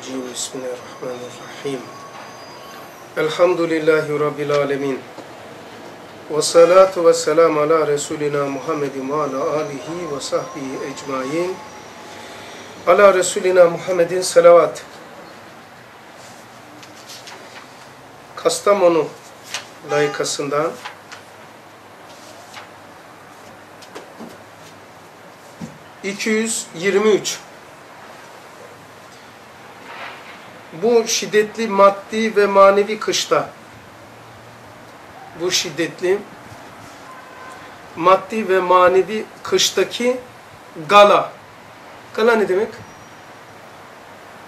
الرجيم بسم الله الرحمن الرحيم الحمد لله رب العالمين والصلاة والسلام على رسولنا محمد وعلى آله وصحبه أجمعين على رسولنا محمد salavat Kastamonu layıkasından ...223 bu şiddetli maddi ve manevi kışta bu şiddetli maddi ve manevi kıştaki gala gala ne demek?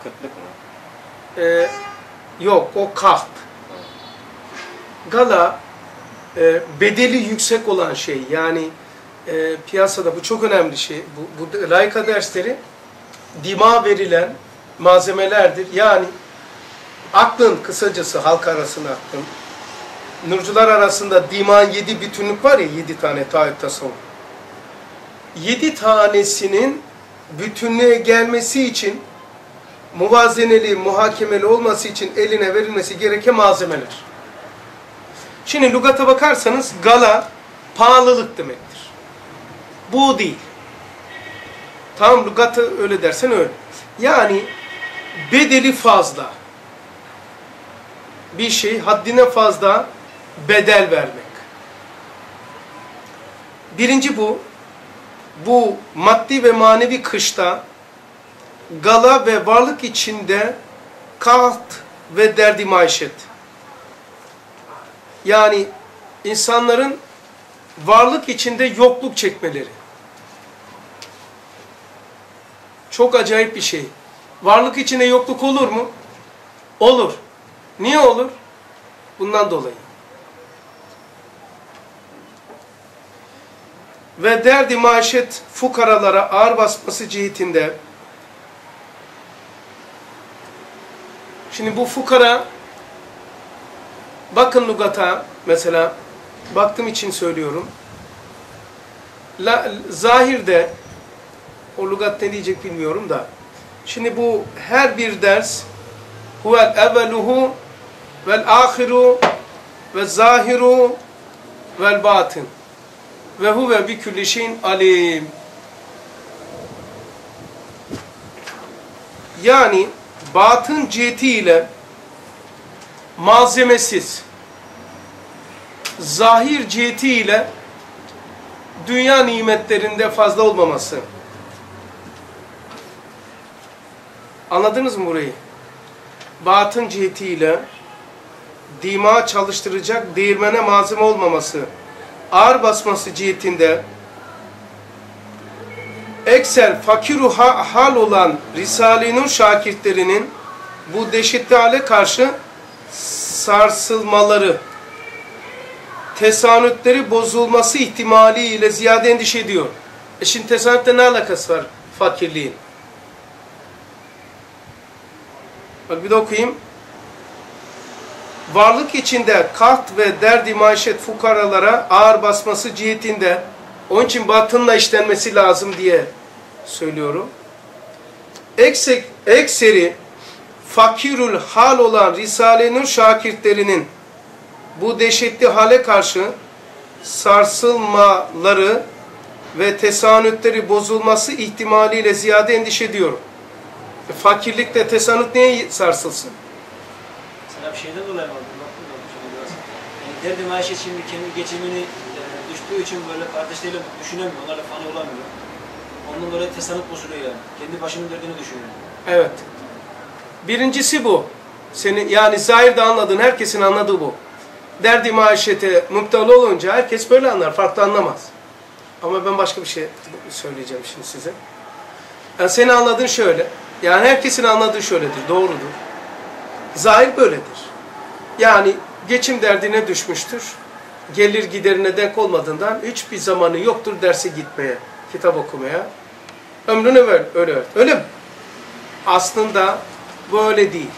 Kıtlık mı? Ee, yok o kaht gala e, bedeli yüksek olan şey yani e, piyasada bu çok önemli şey bu, bu layıka dersleri dima verilen malzemelerdir. Yani aklın kısacası halk arasında aklın. Nurcular arasında diman yedi bütünlük var ya yedi tane taahhüt tasavvuf. Yedi tanesinin bütünlüğe gelmesi için muvazeneli, muhakemeli olması için eline verilmesi gereken malzemeler. Şimdi lügata bakarsanız gala pahalılık demektir. Bu değil. Tam lügatı öyle dersen öyle. Yani bedeli fazla. Bir şey haddine fazla bedel vermek. Birinci bu. Bu maddi ve manevi kışta gala ve varlık içinde kaht ve derdi maişet. Yani insanların varlık içinde yokluk çekmeleri. Çok acayip bir şey. Varlık içinde yokluk olur mu? Olur. Niye olur? Bundan dolayı. Ve derdi maaşet fukaralara ağır basması cihetinde Şimdi bu fukara bakın lugata mesela baktığım için söylüyorum. La, zahirde o lugat ne diyecek bilmiyorum da Şimdi bu her bir ders huvel evveluhu vel ahiru ve zahiru vel batın ve huve bi külli şeyin alim. Yani batın cihetiyle malzemesiz zahir cihetiyle dünya nimetlerinde fazla olmaması. Anladınız mı burayı? Batın cihetiyle dima çalıştıracak değirmene malzeme olmaması, ağır basması cihetinde ekser fakiru hal olan Risale-i Nur şakirtlerinin bu dehşetli hale karşı sarsılmaları, tesanütleri bozulması ihtimaliyle ziyade endişe ediyor. E şimdi tesanütle ne alakası var fakirliğin? Bak bir de okuyayım. Varlık içinde kaht ve derdi maişet fukaralara ağır basması cihetinde onun için batınla işlenmesi lazım diye söylüyorum. Eksek, ekseri fakirül hal olan Risale-i şakirtlerinin bu dehşetli hale karşı sarsılmaları ve tesanütleri bozulması ihtimaliyle ziyade endişe ediyorum. E, fakirlikte tesanüt neye sarsılsın? Bir şeyden dolayı mı aldın? Baktım da biraz. Yani derdi maaşı şimdi kendi geçimini e, düştüğü için böyle kardeşleriyle düşünemiyor, onlarla fani olamıyor. Ondan dolayı tesanüt bozuluyor yani. Kendi başının derdini düşünüyor. Evet. Birincisi bu. Seni yani zahirde anladığın herkesin anladığı bu. Derdi maişete müptel olunca herkes böyle anlar, farklı anlamaz. Ama ben başka bir şey söyleyeceğim şimdi size. Yani seni anladığın şöyle. Yani herkesin anladığı şöyledir, doğrudur. Zahir böyledir. Yani geçim derdine düşmüştür. Gelir giderine denk olmadığından hiçbir zamanı yoktur derse gitmeye, kitap okumaya. Ömrünü ver, öyle ver. Öyle mi? Aslında böyle değil.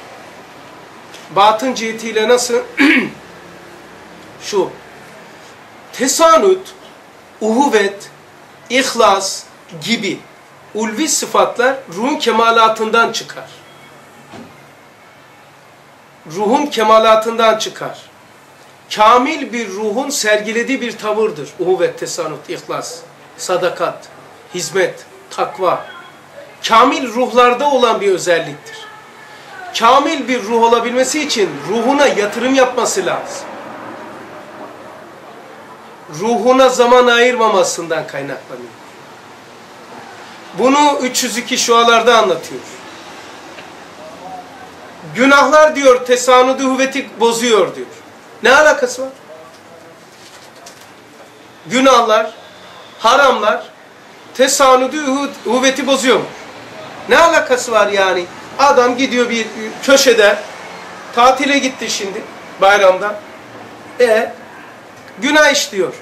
Batın cihetiyle nasıl? Şu. Tesanüt, uhuvvet, ihlas gibi ulvi sıfatlar ruhun kemalatından çıkar. Ruhun kemalatından çıkar. Kamil bir ruhun sergilediği bir tavırdır. Uhuvvet, tesanut, ihlas, sadakat, hizmet, takva. Kamil ruhlarda olan bir özelliktir. Kamil bir ruh olabilmesi için ruhuna yatırım yapması lazım. Ruhuna zaman ayırmamasından kaynaklanıyor. Bunu 302 şualarda anlatıyor. Günahlar diyor tesanudu huvveti bozuyor diyor. Ne alakası var? Günahlar, haramlar tesanudu huvveti bozuyor mu? Ne alakası var yani? Adam gidiyor bir köşede tatile gitti şimdi bayramda. E günah işliyor.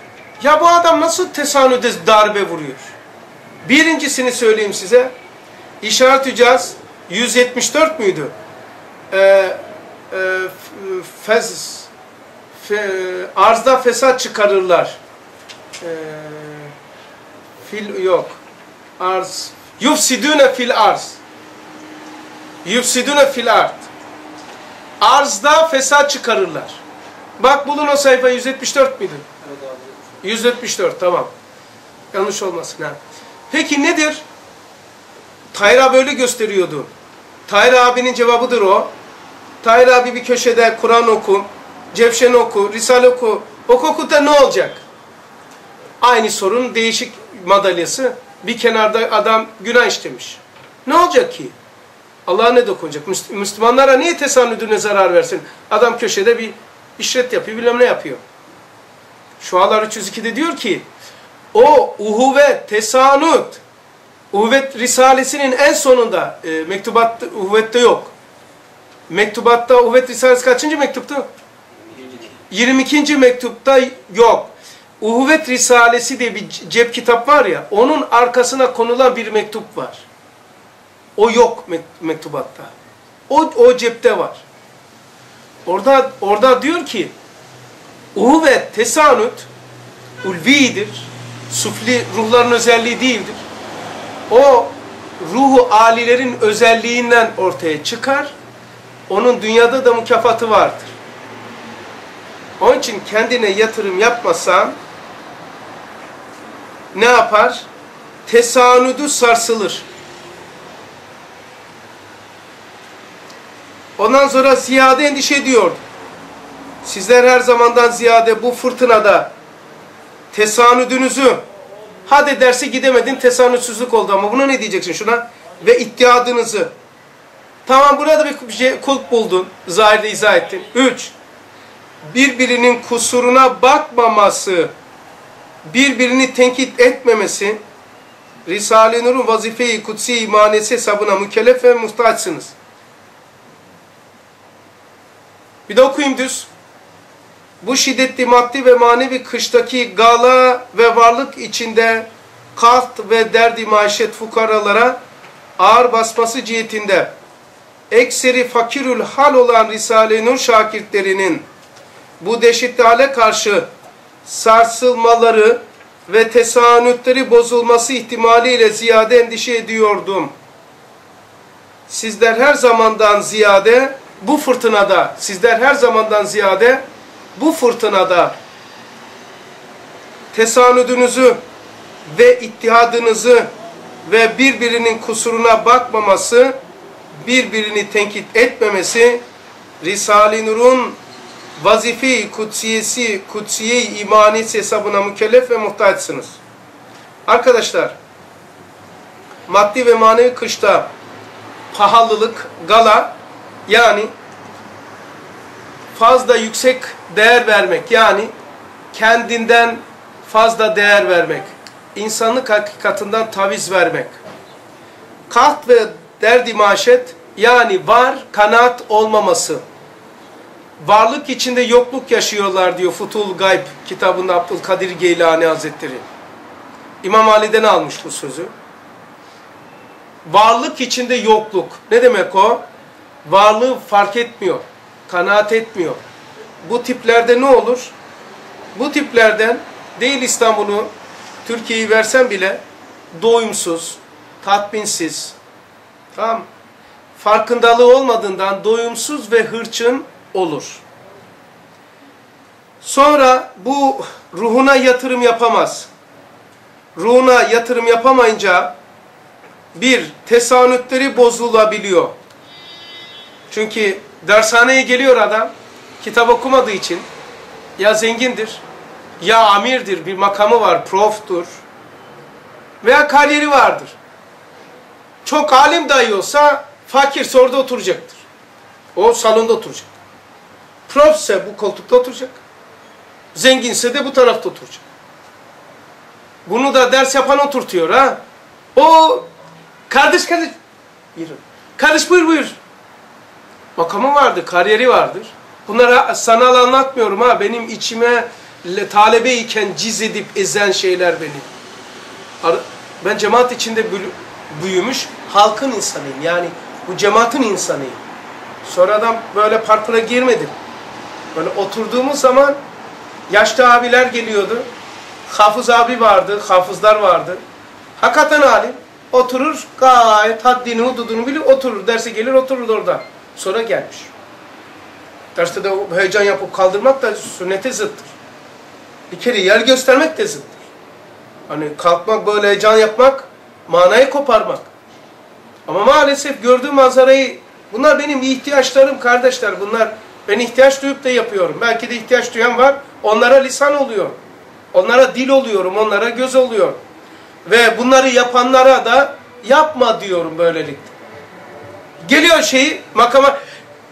Ya bu adam nasıl tesanüde darbe vuruyor? Birincisini söyleyeyim size. İşaret Hücaz 174 müydü? Ee, e, fez, fe, arzda fesat çıkarırlar. Ee, fil yok. Arz. Yufsidüne fil arz. Yufsidüne fil art. Arzda fesat çıkarırlar. Bak bulun o sayfa 174 müydü? Evet abi. 174 tamam. Yanlış olmasın ha. Peki nedir? Tayra böyle gösteriyordu. Tayra abinin cevabıdır o. Tayra abi bir köşede Kur'an oku, Cevşen oku, Risale oku. Oku oku da ne olacak? Aynı sorunun değişik madalyası. Bir kenarda adam günah işlemiş. Ne olacak ki? Allah'a ne dokunacak? Müslümanlara niye tesanüdüne zarar versin? Adam köşede bir işret yapıyor, bilmem ne yapıyor. Şualar 302'de diyor ki, o uhuvvet, tesanut, uhuvvet risalesinin en sonunda, e, mektubatta, uhuvvette yok. Mektubatta uhuvvet risalesi kaçıncı mektuptu? 22. mektupta yok. Uhuvvet Risalesi diye bir cep kitap var ya, onun arkasına konulan bir mektup var. O yok mektubatta. O, o cepte var. Orada, orada diyor ki, uhuvvet, tesanut, ulvidir, sufli ruhların özelliği değildir. O ruhu alilerin özelliğinden ortaya çıkar. Onun dünyada da mükafatı vardır. Onun için kendine yatırım yapmasan ne yapar? Tesanüdü sarsılır. Ondan sonra ziyade endişe ediyordu. Sizler her zamandan ziyade bu fırtınada tesanüdünüzü hadi derse gidemedin tesanütsüzlük oldu ama buna ne diyeceksin şuna? Ve ittihadınızı tamam burada bir şey, kulp buldun. Zahirde izah ettin. Üç, birbirinin kusuruna bakmaması, birbirini tenkit etmemesi, Risale-i Nur'un vazife-i kutsi imanesi hesabına mükellef ve muhtaçsınız. Bir de okuyayım düz. Bu şiddetli maddi ve manevi kıştaki gala ve varlık içinde kaht ve derdi maişet fukaralara ağır basması cihetinde ekseri fakirül hal olan Risale-i Nur şakirtlerinin bu dehşetli hale karşı sarsılmaları ve tesanütleri bozulması ihtimaliyle ziyade endişe ediyordum. Sizler her zamandan ziyade bu fırtınada, sizler her zamandan ziyade bu fırtınada tesanüdünüzü ve ittihadınızı ve birbirinin kusuruna bakmaması, birbirini tenkit etmemesi, Risale-i Nur'un vazife-i kutsiyesi, kutsiye-i imanisi hesabına mükellef ve muhtaçsınız. Arkadaşlar, maddi ve manevi kışta pahalılık, gala, yani fazla yüksek değer vermek, yani kendinden fazla değer vermek, insanlık hakikatinden taviz vermek, kaht ve derdi maşet, yani var, kanaat olmaması, varlık içinde yokluk yaşıyorlar diyor Futul Gayb kitabında Abdülkadir Geylani Hazretleri. İmam Ali'den almış bu sözü. Varlık içinde yokluk. Ne demek o? Varlığı fark etmiyor. Kanaat etmiyor. Bu tiplerde ne olur? Bu tiplerden değil İstanbul'u, Türkiye'yi versen bile doyumsuz, tatminsiz, tamam farkındalığı olmadığından doyumsuz ve hırçın olur. Sonra bu ruhuna yatırım yapamaz. Ruhuna yatırım yapamayınca bir, tesanütleri bozulabiliyor. Çünkü dershaneye geliyor adam, kitap okumadığı için ya zengindir, ya amirdir, bir makamı var, proftur veya kariyeri vardır. Çok alim dahi olsa fakirse orada oturacaktır. O salonda oturacak. Profse bu koltukta oturacak. Zenginse de bu tarafta oturacak. Bunu da ders yapan oturtuyor ha. O kardeş kardeş buyurun. Kardeş buyur buyur. Makamı vardır, kariyeri vardır. Bunlara sanal anlatmıyorum ha. Benim içime le- talebeyken ciz edip ezen şeyler benim. Ar- Ben cemaat içinde büyümüş halkın insanıyım. Yani bu cemaatin insanıyım. Sonradan böyle parkura girmedim. Böyle oturduğumuz zaman yaşlı abiler geliyordu. Hafız abi vardı, hafızlar vardı. Hakikaten alim. Oturur gayet haddini hududunu bilir oturur. Derse gelir oturur orada. Sonra gelmiş. Derste de heyecan yapıp kaldırmak da sünnete zıttır. Bir kere yer göstermek de zıttır. Hani kalkmak böyle heyecan yapmak, manayı koparmak. Ama maalesef gördüğüm manzarayı, bunlar benim ihtiyaçlarım kardeşler. Bunlar ben ihtiyaç duyup da yapıyorum. Belki de ihtiyaç duyan var. Onlara lisan oluyor. Onlara dil oluyorum, onlara göz oluyor. Ve bunları yapanlara da yapma diyorum böylelikle. Geliyor şeyi makama,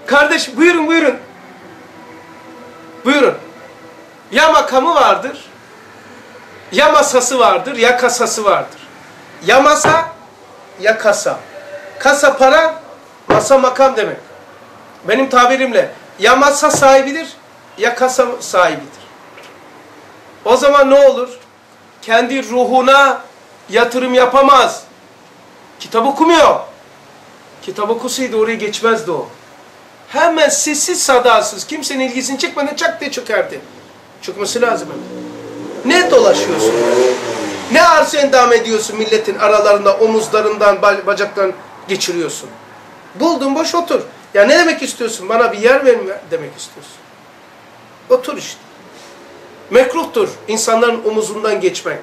kardeş buyurun buyurun. Buyurun. Ya makamı vardır, ya masası vardır, ya kasası vardır. Ya masa, ya kasa. Kasa para, masa makam demek. Benim tabirimle ya masa sahibidir, ya kasa sahibidir. O zaman ne olur? Kendi ruhuna yatırım yapamaz. Kitap okumuyor. Kitap okusaydı oraya geçmezdi o. Hemen sessiz sadasız, kimsenin ilgisini çekmeden çak diye çökerdi. Çıkması lazım hemen. Ne dolaşıyorsun? Ne arzu endam ediyorsun milletin aralarında, omuzlarından, ba- bacaklarından geçiriyorsun? Buldun boş otur. Ya ne demek istiyorsun? Bana bir yer ver demek istiyorsun. Otur işte. Mekruhtur insanların omuzundan geçmek.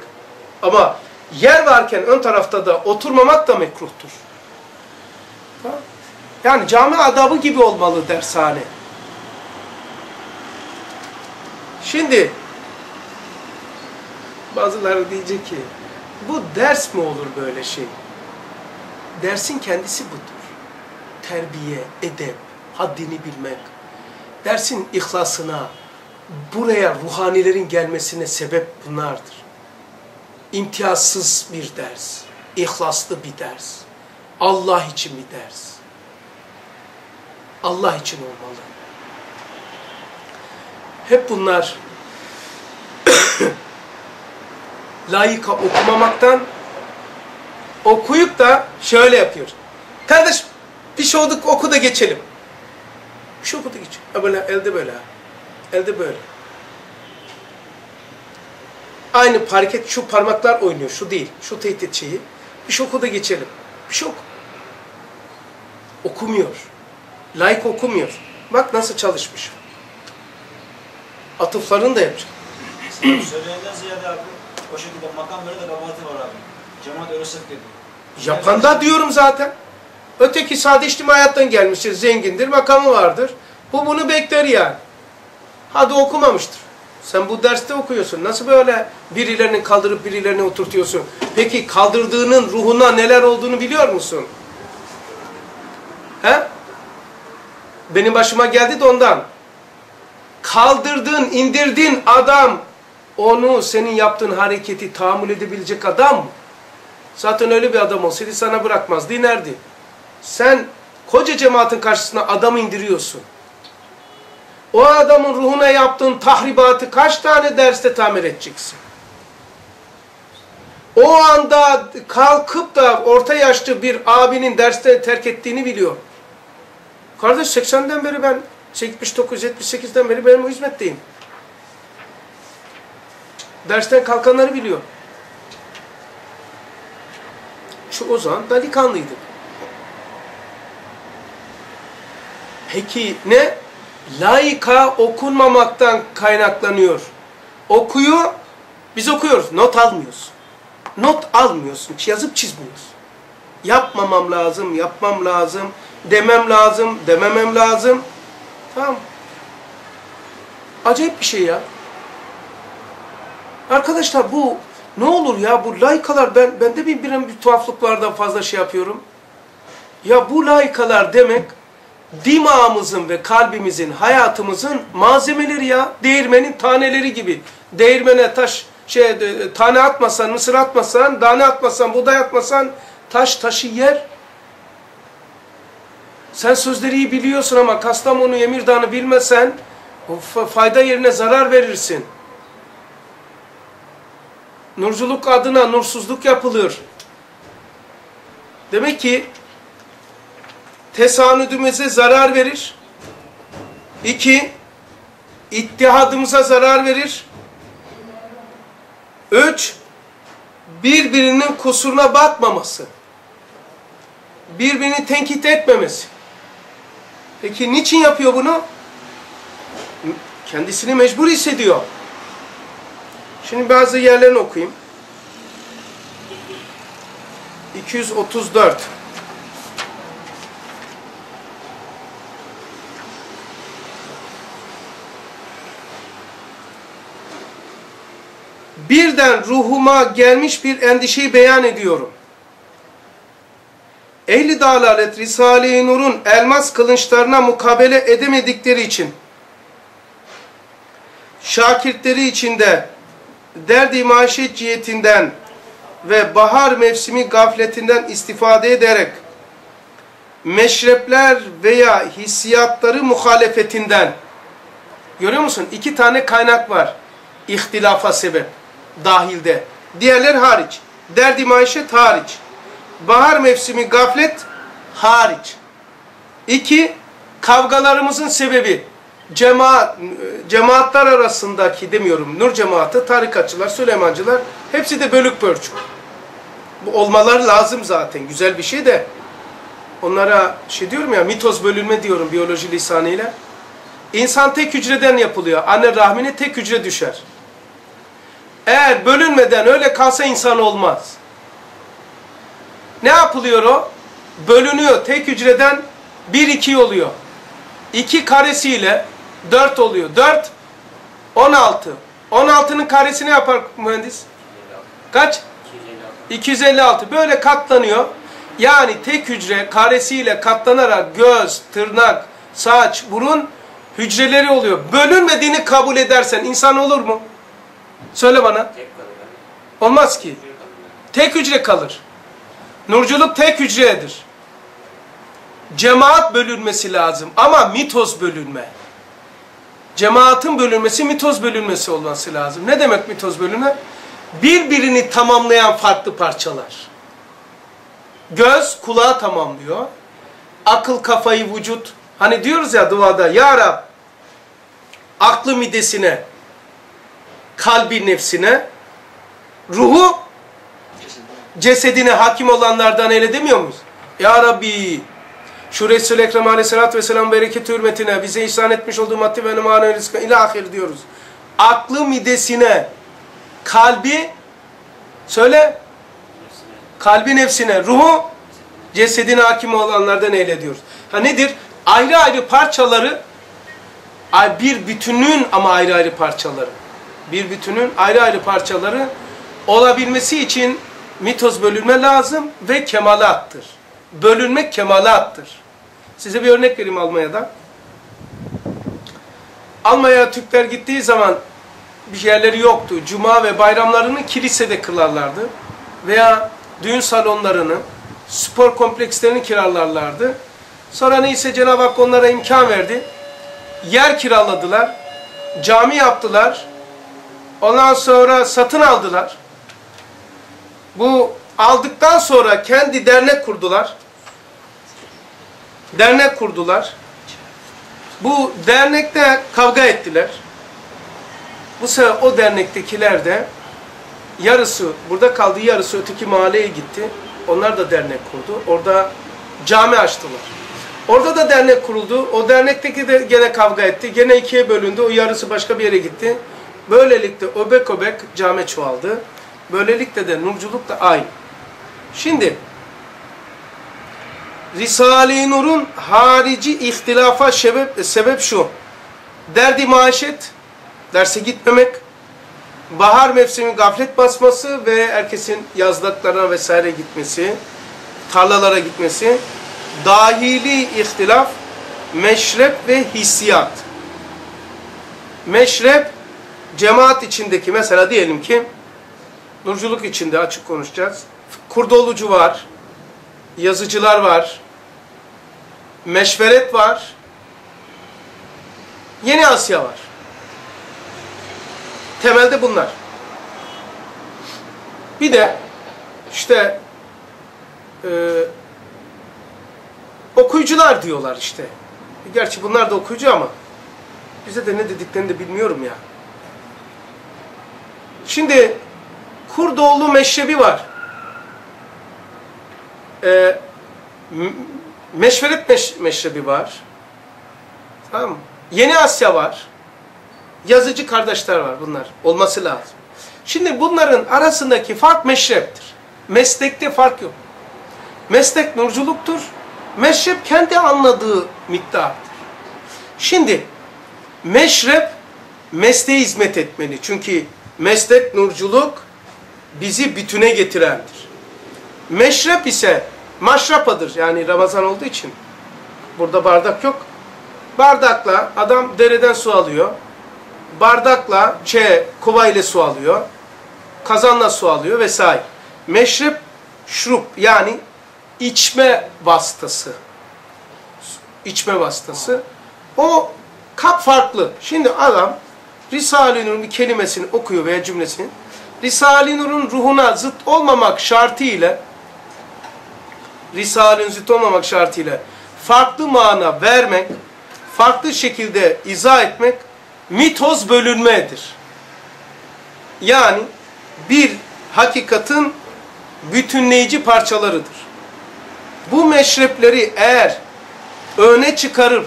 Ama yer varken ön tarafta da oturmamak da mekruhtur. Yani cami adabı gibi olmalı dershane. Şimdi bazıları diyecek ki bu ders mi olur böyle şey? Dersin kendisi budur. Terbiye, edep, haddini bilmek. Dersin ihlasına, buraya ruhanilerin gelmesine sebep bunlardır. İmtiyazsız bir ders, ihlaslı bir ders, Allah için bir ders. Allah için olmalı. Hep bunlar layıka okumamaktan okuyup da şöyle yapıyor. Kardeş bir şey olduk oku da geçelim. Bir şey oku da geçelim. Ha böyle elde böyle. Elde böyle. Aynı parket şu parmaklar oynuyor. Şu değil. Şu tehdit şeyi. Bir şey oku da geçelim. Bir şey oku. Okumuyor. Layık okumuyor. Bak nasıl çalışmış. Atıflarını da yapacak. Söyleyenden ziyade o şekilde makam böyle kabahati var abi. Cemaat öyle sık dedi. Yapanda diyorum zaten. Öteki sade içtima hayattan gelmiştir, zengindir, makamı vardır. Bu bunu bekler yani. Hadi okumamıştır. Sen bu derste okuyorsun. Nasıl böyle birilerini kaldırıp birilerini oturtuyorsun? Peki kaldırdığının ruhuna neler olduğunu biliyor musun? He? Benim başıma geldi de ondan. Kaldırdın, indirdin adam. Onu senin yaptığın hareketi tahammül edebilecek adam mı? Zaten öyle bir adam olsaydı sana bırakmazdı, inerdi. Sen koca cemaatin karşısına adamı indiriyorsun. O adamın ruhuna yaptığın tahribatı kaç tane derste tamir edeceksin? O anda kalkıp da orta yaşlı bir abinin derste terk ettiğini biliyor. Kardeş 80'den beri ben 79-78'den beri benim hizmetteyim. Dersten kalkanları biliyor. Şu o zaman delikanlıydı. Peki ne? laika okunmamaktan kaynaklanıyor. Okuyor, biz okuyoruz, not almıyoruz. Not almıyorsun, yazıp çizmiyorsun. Yapmamam lazım, yapmam lazım, demem lazım, dememem lazım. Tamam. Acayip bir şey ya. Arkadaşlar bu ne olur ya bu laikalar ben bende bir bir, bir tuhaflıklardan fazla şey yapıyorum. Ya bu laikalar demek dimağımızın ve kalbimizin, hayatımızın malzemeleri ya. Değirmenin taneleri gibi. Değirmene taş şey e, tane atmasan, mısır atmasan, tane atmasan, buğday atmasan taş taşı yer. Sen sözleri iyi biliyorsun ama Kastamonu Emirdağ'ını bilmesen fayda yerine zarar verirsin. Nurculuk adına nursuzluk yapılır. Demek ki tesanüdümüze zarar verir. İki, ittihadımıza zarar verir. Üç, birbirinin kusuruna bakmaması. Birbirini tenkit etmemesi. Peki niçin yapıyor bunu? Kendisini mecbur hissediyor. Şimdi bazı yerlerini okuyayım. 234 Birden ruhuma gelmiş bir endişeyi beyan ediyorum. Ehli dalalet Risale-i Nur'un elmas kılınçlarına mukabele edemedikleri için şakirtleri içinde derdi maişet cihetinden ve bahar mevsimi gafletinden istifade ederek meşrepler veya hissiyatları muhalefetinden görüyor musun? İki tane kaynak var. İhtilafa sebep dahilde. Diğerler hariç. Derdi maişet hariç. Bahar mevsimi gaflet hariç. İki, kavgalarımızın sebebi cemaat, cemaatler arasındaki demiyorum, nur cemaati, tarikatçılar, Süleymancılar hepsi de bölük pörçük. Bu olmalar lazım zaten. Güzel bir şey de onlara şey diyorum ya mitoz bölünme diyorum biyoloji lisanıyla. İnsan tek hücreden yapılıyor. Anne rahmine tek hücre düşer. Eğer bölünmeden öyle kalsa insan olmaz. Ne yapılıyor o? Bölünüyor. Tek hücreden 1-2 oluyor. 2 karesiyle 4 oluyor. 4, 16. 16'nın karesi ne yapar mühendis? Kaç? 256. Böyle katlanıyor. Yani tek hücre karesiyle katlanarak göz, tırnak, saç, burun hücreleri oluyor. Bölünmediğini kabul edersen insan olur mu? Söyle bana. Olmaz ki. Tek hücre kalır. Nurculuk tek hücredir. Cemaat bölünmesi lazım ama mitoz bölünme. Cemaatin bölünmesi mitoz bölünmesi olması lazım. Ne demek mitoz bölünme? Birbirini tamamlayan farklı parçalar. Göz kulağı tamamlıyor. Akıl kafayı vücut. Hani diyoruz ya duada Ya Rab aklı midesine, kalbi nefsine, ruhu cesedine hakim olanlardan eyle demiyor muyuz? Ya Rabbi şu Resul-i Ekrem aleyhissalatü vesselam bereketi hürmetine bize ihsan etmiş olduğu maddi ve manevi rızkı ilahir diyoruz. Aklı midesine, kalbi söyle kalbi nefsine, ruhu cesedine hakim olanlardan eyle diyoruz. Ha nedir? Ayrı ayrı parçaları bir bütünün ama ayrı ayrı parçaları. Bir bütünün ayrı ayrı parçaları olabilmesi için mitoz bölünme lazım ve kemalattır. Bölünmek kemalattır. Size bir örnek vereyim Almanya'da. Almanya'ya Türkler gittiği zaman bir yerleri yoktu. Cuma ve bayramlarını kilisede kılarlardı. Veya düğün salonlarını, spor komplekslerini kiralarlardı. Sonra neyse Cenab-ı Hak onlara imkan verdi. Yer kiraladılar. Cami yaptılar. Ondan sonra satın aldılar. Bu aldıktan sonra kendi dernek kurdular. Dernek kurdular. Bu dernekte kavga ettiler. Bu sefer o dernektekiler de yarısı burada kaldı, yarısı öteki mahalleye gitti. Onlar da dernek kurdu. Orada cami açtılar. Orada da dernek kuruldu. O dernekteki de gene kavga etti. Gene ikiye bölündü. O yarısı başka bir yere gitti. Böylelikle öbek öbek cami çoğaldı. Böylelikle de nurculuk da aynı. Şimdi Risale-i Nur'un harici ihtilafa sebep, sebep şu. Derdi maişet, derse gitmemek, bahar mevsimi gaflet basması ve herkesin yazlıklarına vesaire gitmesi, tarlalara gitmesi, dahili ihtilaf, meşrep ve hissiyat. Meşrep, cemaat içindeki mesela diyelim ki, nurculuk içinde açık konuşacağız. Kurdolucu var, yazıcılar var, meşveret var, Yeni Asya var. Temelde bunlar. Bir de işte e, okuyucular diyorlar işte. Gerçi bunlar da okuyucu ama bize de ne dediklerini de bilmiyorum ya. Şimdi Kurdoğlu meşrebi var. E, meşveret meş, meşrebi var. Tamam mı? Yeni Asya var. Yazıcı kardeşler var bunlar. Olması lazım. Şimdi bunların arasındaki fark meşreptir. Meslekte fark yok. Meslek nurculuktur. Meşrep kendi anladığı miktardır. Şimdi meşrep mesleğe hizmet etmeli. Çünkü meslek nurculuk bizi bütüne getirendir. Meşrep ise maşrapadır. Yani Ramazan olduğu için. Burada bardak yok. Bardakla adam dereden su alıyor. Bardakla çe kova ile su alıyor. Kazanla su alıyor vesaire. Meşrep şurup yani içme vasıtası. İçme vasıtası. O kap farklı. Şimdi adam Risale-i Nur'un bir kelimesini okuyor veya cümlesini. Risale-i Nur'un ruhuna zıt olmamak şartıyla Risale'nin zıt olmamak şartıyla farklı mana vermek, farklı şekilde izah etmek mitoz bölünmedir. Yani bir hakikatin bütünleyici parçalarıdır. Bu meşrepleri eğer öne çıkarır,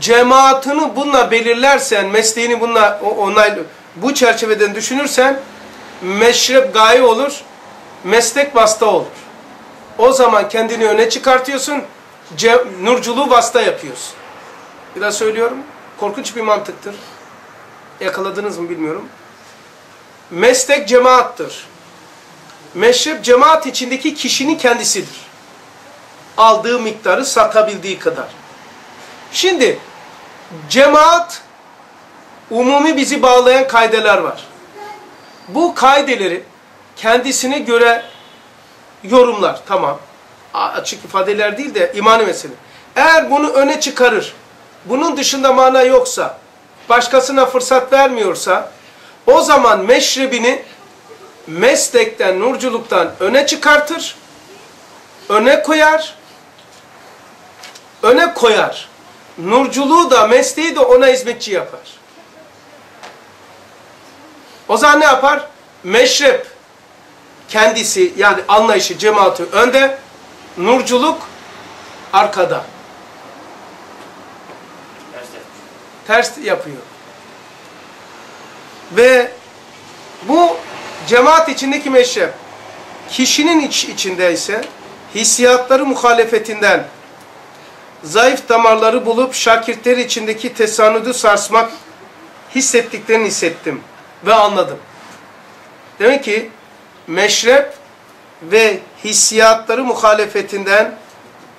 cemaatini bununla belirlersen, mesleğini bununla onay, bu çerçeveden düşünürsen, meşrep gaye olur, meslek vasıta olur. O zaman kendini öne çıkartıyorsun, nurculuğu vasıta yapıyorsun. Biraz söylüyorum, korkunç bir mantıktır. Yakaladınız mı bilmiyorum. Meslek cemaattır. Meşrep cemaat içindeki kişinin kendisidir. Aldığı miktarı satabildiği kadar. Şimdi cemaat umumi bizi bağlayan kaydeler var. Bu kaideleri kendisine göre yorumlar. Tamam. Açık ifadeler değil de imani mesele. Eğer bunu öne çıkarır, bunun dışında mana yoksa, başkasına fırsat vermiyorsa, o zaman meşrebini meslekten, nurculuktan öne çıkartır, öne koyar, öne koyar. Nurculuğu da, mesleği de ona hizmetçi yapar. O zaman ne yapar? Meşrep kendisi yani anlayışı, cemaati önde, nurculuk arkada. Ters yapıyor. Ve bu cemaat içindeki meşrep kişinin iç içinde ise hissiyatları muhalefetinden zayıf damarları bulup şakirtleri içindeki tesanüdü sarsmak hissettiklerini hissettim ve anladım. Demek ki meşrep ve hissiyatları muhalefetinden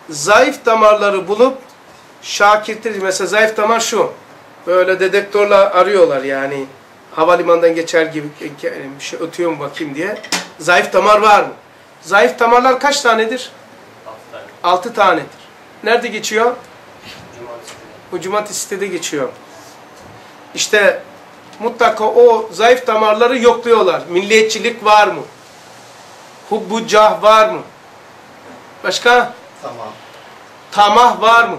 zayıf damarları bulup şakirtleri mesela zayıf damar şu böyle dedektörle arıyorlar yani havalimanından geçer gibi bir şey ötüyor mu bakayım diye. Zayıf damar var mı? Zayıf damarlar kaç tanedir? 6 tanedir. Nerede geçiyor? Hucumat sitede geçiyor. İşte mutlaka o zayıf damarları yokluyorlar. Milliyetçilik var mı? Hubbu cah var mı? Başka? Tamam. Tamah var mı?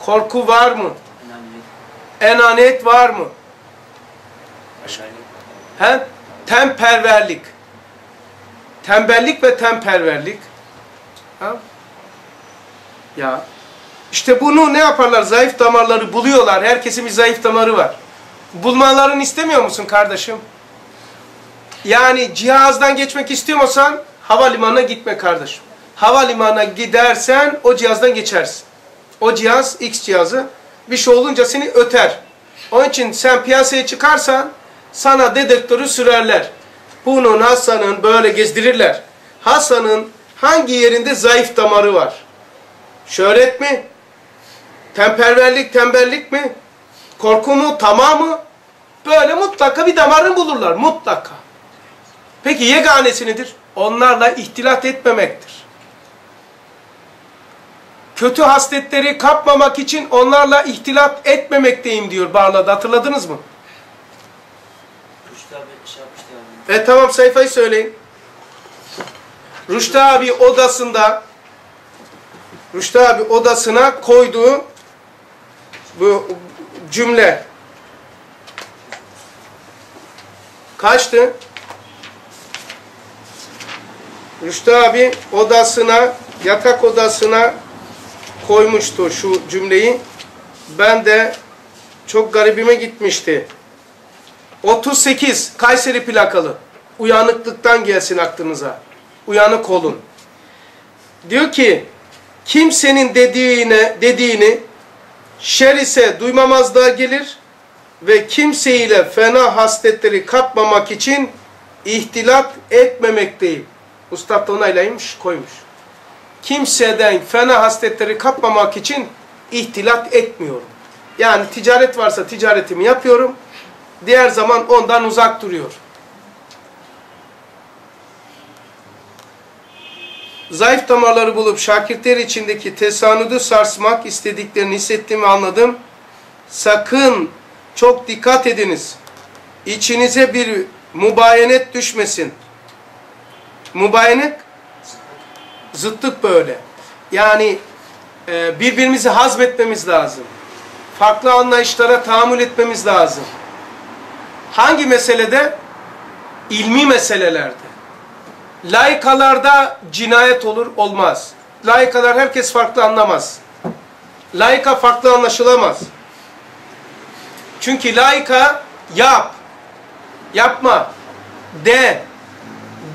Korku var mı? Enaniyet var mı? He? Temperverlik. Tembellik ve temperverlik. Ha? Ya İşte bunu ne yaparlar? Zayıf damarları buluyorlar. Herkesin bir zayıf damarı var. Bulmalarını istemiyor musun kardeşim? Yani cihazdan geçmek istiyorsan havalimanına gitme kardeşim. Havalimanına gidersen o cihazdan geçersin. O cihaz X cihazı bir şey olunca seni öter. Onun için sen piyasaya çıkarsan sana dedektörü sürerler. Bunun Hasan'ın böyle gezdirirler. Hasan'ın hangi yerinde zayıf damarı var? Şöhret mi? Temperverlik, tembellik mi? Korku mu, tamamı? Böyle mutlaka bir damarını bulurlar. Mutlaka. Peki yeganesi nedir? Onlarla ihtilat etmemektir. Kötü hasletleri kapmamak için onlarla ihtilat etmemekteyim diyor Barla'da. Hatırladınız mı? Rüştü abi şey yapmıştı yani. E tamam sayfayı söyleyin. Rüştü abi odasında Rüştü abi odasına koyduğu bu cümle kaçtı? Rüştü abi odasına, yatak odasına koymuştu şu cümleyi. Ben de çok garibime gitmişti. 38 Kayseri plakalı. Uyanıklıktan gelsin aklınıza. Uyanık olun. Diyor ki kimsenin dediğine dediğini şer ise duymamazlığa gelir ve kimseyle fena hasletleri kapmamak için ihtilat etmemekteyim. Ustad da onaylaymış, koymuş. Kimseden fena hasletleri kapmamak için ihtilat etmiyorum. Yani ticaret varsa ticaretimi yapıyorum. Diğer zaman ondan uzak duruyor. Zayıf damarları bulup şakirtler içindeki tesanüdü sarsmak istediklerini hissettim ve anladım. Sakın çok dikkat ediniz. İçinize bir mubayenet düşmesin. Mubayenet zıttık böyle. Yani e, birbirimizi hazmetmemiz lazım. Farklı anlayışlara tahammül etmemiz lazım. Hangi meselede? İlmi meselelerde. Laikalarda cinayet olur, olmaz. Laikalar herkes farklı anlamaz. Laika farklı anlaşılamaz. Çünkü laika yap, yapma, de,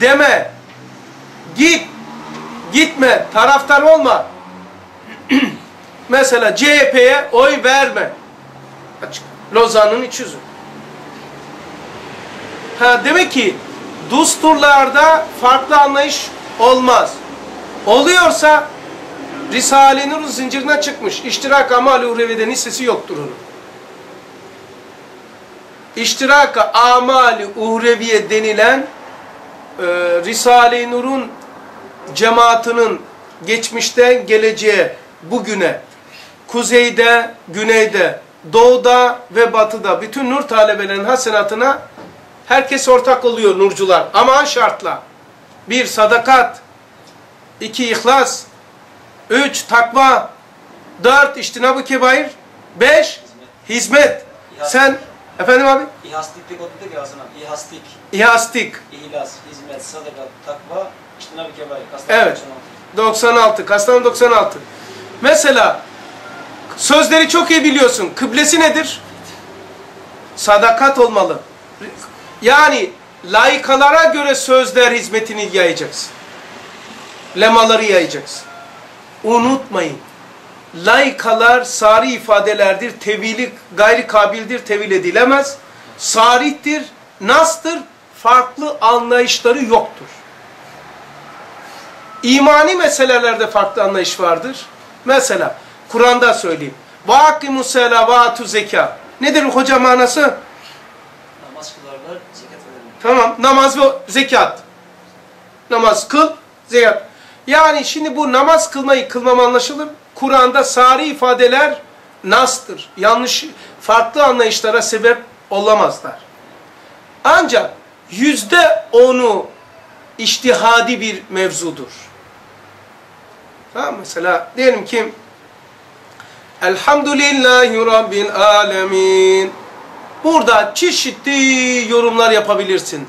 deme, git, gitme, taraftar olma. Mesela CHP'ye oy verme. Açık. Lozan'ın iç yüzü. Ha, demek ki dusturlarda farklı anlayış olmaz. Oluyorsa Risale-i Nur zincirine çıkmış. İştirak amal uhreviden hissesi yoktur onun. İştirak amali uhreviye denilen e, Risale-i Nur'un cemaatinin geçmişten geleceğe, bugüne, kuzeyde, güneyde, doğuda ve batıda bütün nur talebelerinin hasenatına herkes ortak oluyor nurcular. Ama şartla. Bir, sadakat. iki ihlas. Üç, takva. Dört, iştinab-ı kebair. Beş, hizmet. Sen, efendim abi? İhastiklik o dedik ya Hasan abi. İhastik, İhastik. ihlas, hizmet, sadakat, takva, kebair. Evet. 96. Kastam 96. Mesela sözleri çok iyi biliyorsun. Kıblesi nedir? Sadakat olmalı. Yani laikalara göre sözler hizmetini yayacaksın. Lemaları yayacaksın. Unutmayın. Laikalar sari ifadelerdir. Tevili gayri kabildir. Tevil edilemez. Sarihtir. Nastır. Farklı anlayışları yoktur. İmani meselelerde farklı anlayış vardır. Mesela Kur'an'da söyleyeyim. وَاَقِّمُ سَلَوَاتُ zeka. Nedir hoca manası? Namaz kılarlar, zekat verirler. Tamam. Namaz ve zekat. Namaz kıl, zekat. Yani şimdi bu namaz kılmayı kılmam anlaşılır. Kur'an'da sari ifadeler nastır. Yanlış, farklı anlayışlara sebep olamazlar. Ancak yüzde onu iştihadi bir mevzudur. Tamam mesela diyelim ki Elhamdülillahi Rabbil Alemin Burada çeşitli yorumlar yapabilirsin.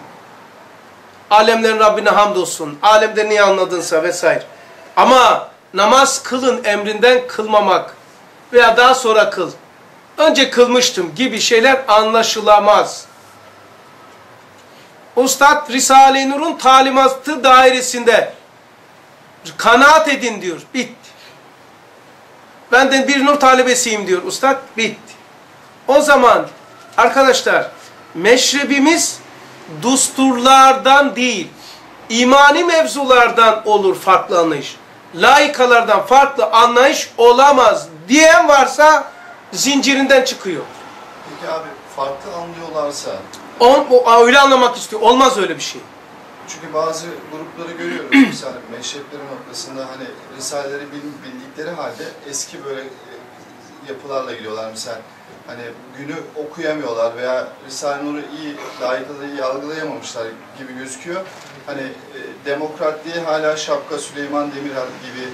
Alemlerin Rabbine hamdolsun. Alemde niye anladınsa vesaire. Ama namaz kılın emrinden kılmamak veya daha sonra kıl. Önce kılmıştım gibi şeyler anlaşılamaz. Ustad Risale-i Nur'un talimatı dairesinde kanaat edin diyor. Bitti. Benden bir nur talebesiyim diyor ustad. Bitti. O zaman arkadaşlar meşrebimiz dusturlardan değil, imani mevzulardan olur farklı anlayış. Laikalardan farklı anlayış olamaz diyen varsa zincirinden çıkıyor. Peki abi farklı anlıyorlarsa, On, o, öyle anlamak istiyor. Olmaz öyle bir şey. Çünkü bazı grupları görüyoruz mesela meşrepleri noktasında hani risaleleri bil- bildikleri halde eski böyle e, yapılarla gidiyorlar mesela hani günü okuyamıyorlar veya Risale-i Nur'u iyi, layıklığı iyi algılayamamışlar gibi gözüküyor. Hani e, demokratliğe hala Şapka Süleyman Demirel gibi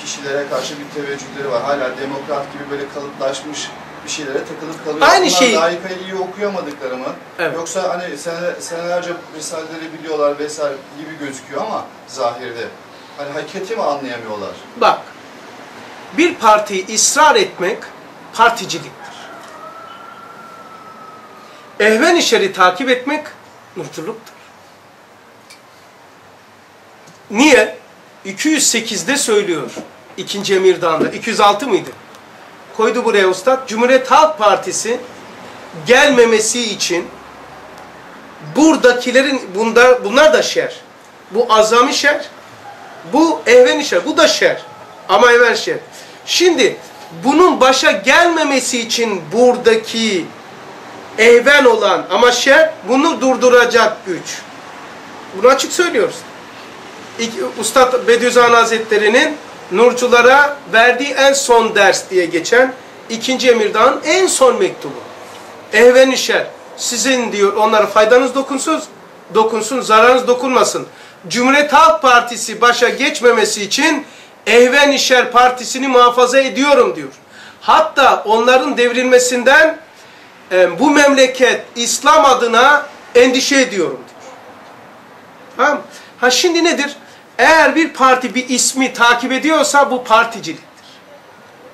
kişilere karşı bir teveccühleri var. Hala demokrat gibi böyle kalıplaşmış bir şeylere takılıp kalıyor. Aynı Bunlar şey- layıkayı iyi okuyamadıkları mı? Evet. Yoksa hani sene, senelerce risaleleri biliyorlar vesaire gibi gözüküyor ama zahirde. Hani hakikati mi anlayamıyorlar? Bak, bir partiyi ısrar etmek particiliktir. Ehven işleri takip etmek nurculuktur. Niye? 208'de söylüyor. ikinci Emirdağ'da. 206 mıydı? Koydu buraya ustad. Cumhuriyet Halk Partisi gelmemesi için buradakilerin bunda, bunlar da şer. Bu azami şer. Bu ehven şer. Bu da şer. Ama ehven şer. Şimdi bunun başa gelmemesi için buradaki ehven olan ama şer bunu durduracak güç. Bunu açık söylüyoruz. İlk, Ustad Bediüzzaman Hazretleri'nin Nurculara verdiği en son ders diye geçen ikinci Emirdağ'ın en son mektubu. Ehven şer. Sizin diyor onlara faydanız dokunsun, dokunsun, zararınız dokunmasın. Cumhuriyet Halk Partisi başa geçmemesi için Ehven İşer Partisi'ni muhafaza ediyorum diyor. Hatta onların devrilmesinden e, bu memleket İslam adına endişe ediyorum diyor. Tamam? Ha şimdi nedir? Eğer bir parti bir ismi takip ediyorsa bu particiliktir.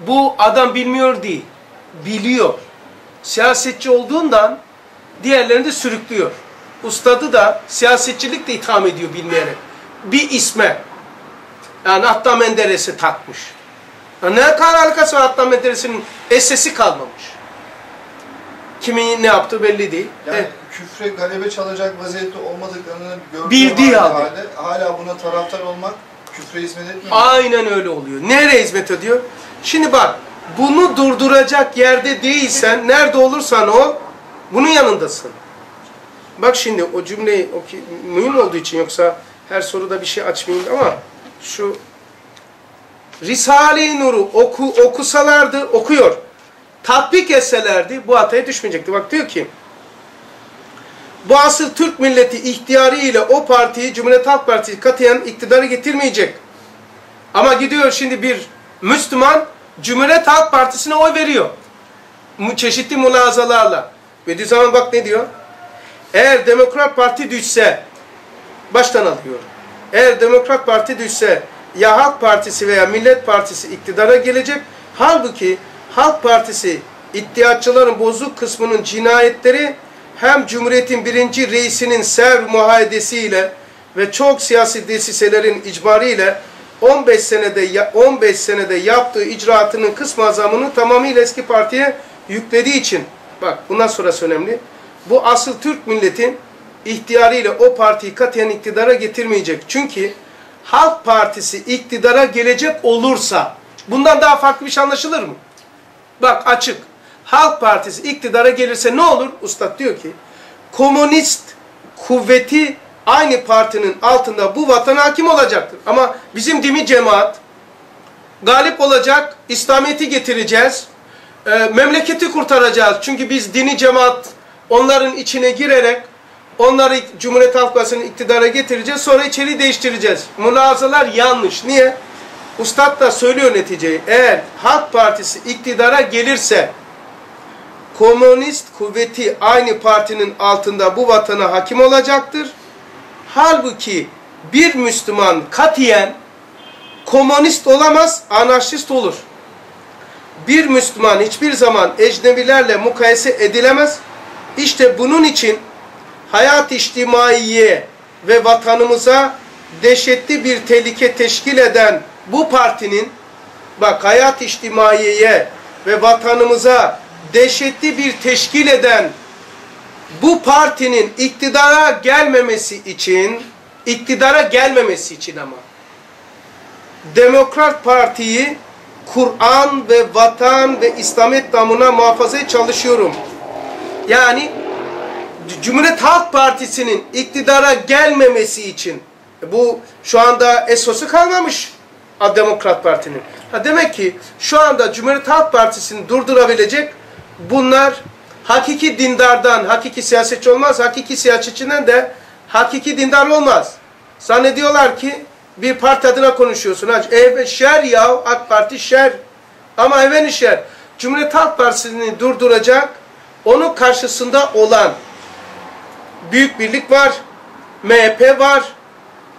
Bu adam bilmiyor değil. Biliyor. Siyasetçi olduğundan diğerlerini de sürüklüyor. Ustadı da siyasetçilikle itham ediyor bilmeyerek. Bir isme. Yani Hatta Menderes'i takmış. Ya ne kadar alakası var Hatta Menderes'in esesi kalmamış. Kimin ne yaptığı belli değil. Yani Evet. Küfre galebe çalacak vaziyette olmadıklarını gördüğü Bildiği halde, halde. hala buna taraftar olmak küfre hizmet etmiyor. Aynen öyle oluyor. Nereye hizmet ediyor? Şimdi bak, bunu durduracak yerde değilsen, nerede olursan ol, bunun yanındasın. Bak şimdi o cümleyi, o ki, mühim olduğu için yoksa her soruda bir şey açmayayım ama şu Risale-i Nur'u oku, okusalardı, okuyor. Tatbik etselerdi bu hataya düşmeyecekti. Bak diyor ki, bu asıl Türk milleti ihtiyarı ile o partiyi Cumhuriyet Halk Partisi katiyen iktidarı getirmeyecek. Ama gidiyor şimdi bir Müslüman Cumhuriyet Halk Partisi'ne oy veriyor. Çeşitli mülazalarla. Bediüzzaman bak ne diyor? Eğer Demokrat Parti düşse, baştan alıyor. Eğer Demokrat Parti düşse ya Halk Partisi veya Millet Partisi iktidara gelecek. Halbuki Halk Partisi iddiatçıların bozuk kısmının cinayetleri hem Cumhuriyet'in birinci reisinin sev muhayedesiyle ve çok siyasi desiselerin icbariyle 15 senede ya- 15 senede yaptığı icraatının kısmı azamını tamamıyla eski partiye yüklediği için bak bundan sonrası önemli. Bu asıl Türk milletin ihtiyarıyla o partiyi katiyen iktidara getirmeyecek. Çünkü Halk Partisi iktidara gelecek olursa bundan daha farklı bir şey anlaşılır mı? Bak açık. Halk Partisi iktidara gelirse ne olur? Ustad diyor ki komünist kuvveti aynı partinin altında bu vatana hakim olacaktır. Ama bizim dimi cemaat galip olacak, İslamiyet'i getireceğiz, e, memleketi kurtaracağız. Çünkü biz dini cemaat onların içine girerek onları Cumhuriyet Halk Partisi'nin iktidara getireceğiz. Sonra içeri değiştireceğiz. Mülazalar yanlış. Niye? Ustad da söylüyor neticeyi. Eğer Halk Partisi iktidara gelirse komünist kuvveti aynı partinin altında bu vatana hakim olacaktır. Halbuki bir Müslüman katiyen komünist olamaz, anarşist olur. bir Müslüman hiçbir zaman ecnebilerle mukayese edilemez. İşte bunun için hayat içtimaiye ve vatanımıza dehşetli bir tehlike teşkil eden bu partinin bak hayat içtimaiyeye ve vatanımıza dehşetli bir teşkil eden bu partinin iktidara gelmemesi için iktidara gelmemesi için ama Demokrat Parti'yi Kur'an ve vatan ve İslamiyet damına muhafazaya çalışıyorum. Yani Cumhuriyet Halk Partisi'nin iktidara gelmemesi için bu şu anda esosu kalmamış Demokrat Parti'nin. Ha demek ki şu anda Cumhuriyet Halk Partisi'ni durdurabilecek bunlar hakiki dindardan hakiki siyasetçi olmaz, hakiki siyasetçiden de hakiki dindar olmaz. Zannediyorlar ki bir parti adına konuşuyorsun. Evet şer ya AK Parti şer. Ama efendim şer. Cumhuriyet Halk Partisi'ni durduracak onun karşısında olan Büyük Birlik var, MHP var,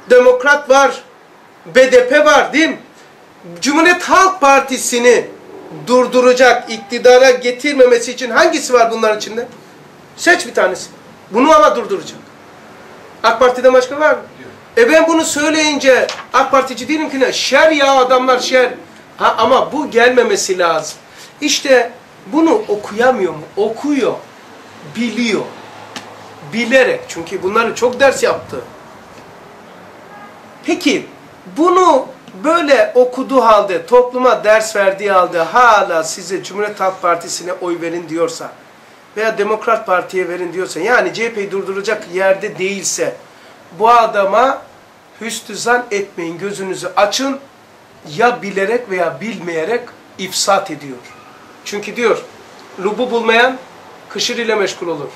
Demokrat var, BDP var değil mi? Cumhuriyet Halk Partisi'ni durduracak, iktidara getirmemesi için hangisi var bunların içinde? Seç bir tanesi. Bunu ama durduracak. AK Parti'den başka var mı? E ben bunu söyleyince AK Partici değilim ki ne? Şer ya adamlar şer. Ha, ama bu gelmemesi lazım. İşte bunu okuyamıyor mu? Okuyor. Biliyor. Bilerek. Çünkü bunları çok ders yaptı. Peki bunu böyle okuduğu halde, topluma ders verdiği halde hala size Cumhuriyet Halk Partisi'ne oy verin diyorsa veya Demokrat Parti'ye verin diyorsa yani CHP'yi durduracak yerde değilse bu adama hüsnü zan etmeyin, gözünüzü açın ya bilerek veya bilmeyerek ifsat ediyor. Çünkü diyor, lubu bulmayan kışır ile meşgul olur.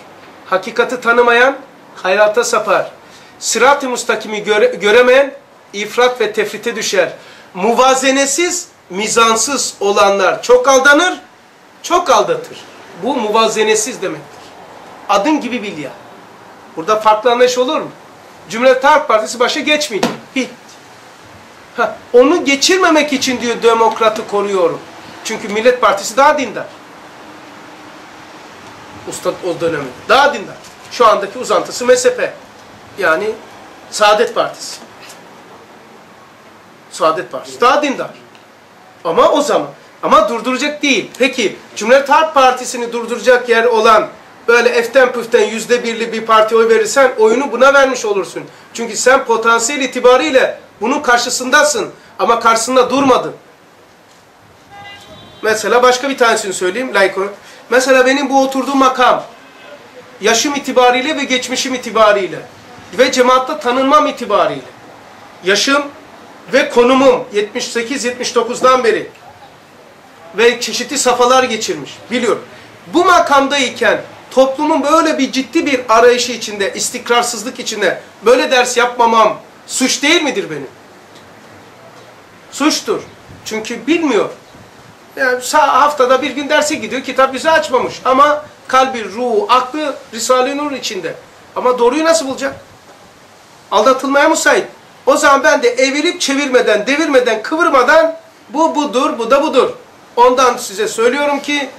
Hakikati tanımayan hayrata sapar. Sırat-ı mustakimi göre, göremeyen ifrat ve tefrite düşer. Muvazenesiz, mizansız olanlar çok aldanır, çok aldatır. Bu muvazenesiz demektir. Adın gibi bil ya. Burada farklı anlayış olur mu? Cumhuriyet Halk Partisi başa geçmeyecek. Bitti. Ha, onu geçirmemek için diyor demokratı koruyorum. Çünkü Millet Partisi daha dindar. Ustad o dönemi. Daha dindar. Şu andaki uzantısı MSP. Yani Saadet Partisi. Saadet Partisi. Daha dindar. Ama o zaman. Ama durduracak değil. Peki Cumhuriyet Halk Partisi'ni durduracak yer olan böyle eften püften yüzde birli bir parti oy verirsen oyunu buna vermiş olursun. Çünkü sen potansiyel itibariyle bunun karşısındasın. Ama karşısında durmadın. Mesela başka bir tanesini söyleyeyim layık. Mesela benim bu oturduğum makam yaşım itibariyle ve geçmişim itibariyle ve cemaatta tanınmam itibariyle yaşım ve konumum 78-79'dan beri ve çeşitli safhalar geçirmiş. Biliyorum. Bu makamdayken toplumun böyle bir ciddi bir arayışı içinde, istikrarsızlık içinde böyle ders yapmamam suç değil midir benim? Suçtur. Çünkü bilmiyor. Yani haftada bir gün derse gidiyor, kitap bize açmamış. Ama kalbi, ruhu, aklı Risale-i Nur içinde. Ama doğruyu nasıl bulacak? Aldatılmaya müsait. O zaman ben de evirip çevirmeden, devirmeden, kıvırmadan bu budur, bu da budur. Ondan size söylüyorum ki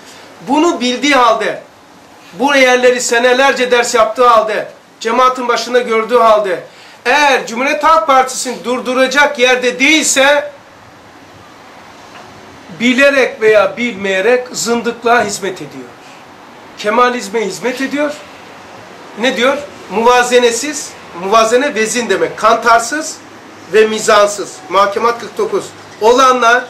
bunu bildiği halde, bu yerleri senelerce ders yaptığı halde, cemaatin başında gördüğü halde, eğer Cumhuriyet Halk Partisi'ni durduracak yerde değilse, bilerek veya bilmeyerek zındıklığa hizmet ediyor. Kemalizme hizmet ediyor. Ne diyor? Muvazenesiz, muvazene vezin demek. Kantarsız ve mizansız. Mahkemat 49. Olanlar,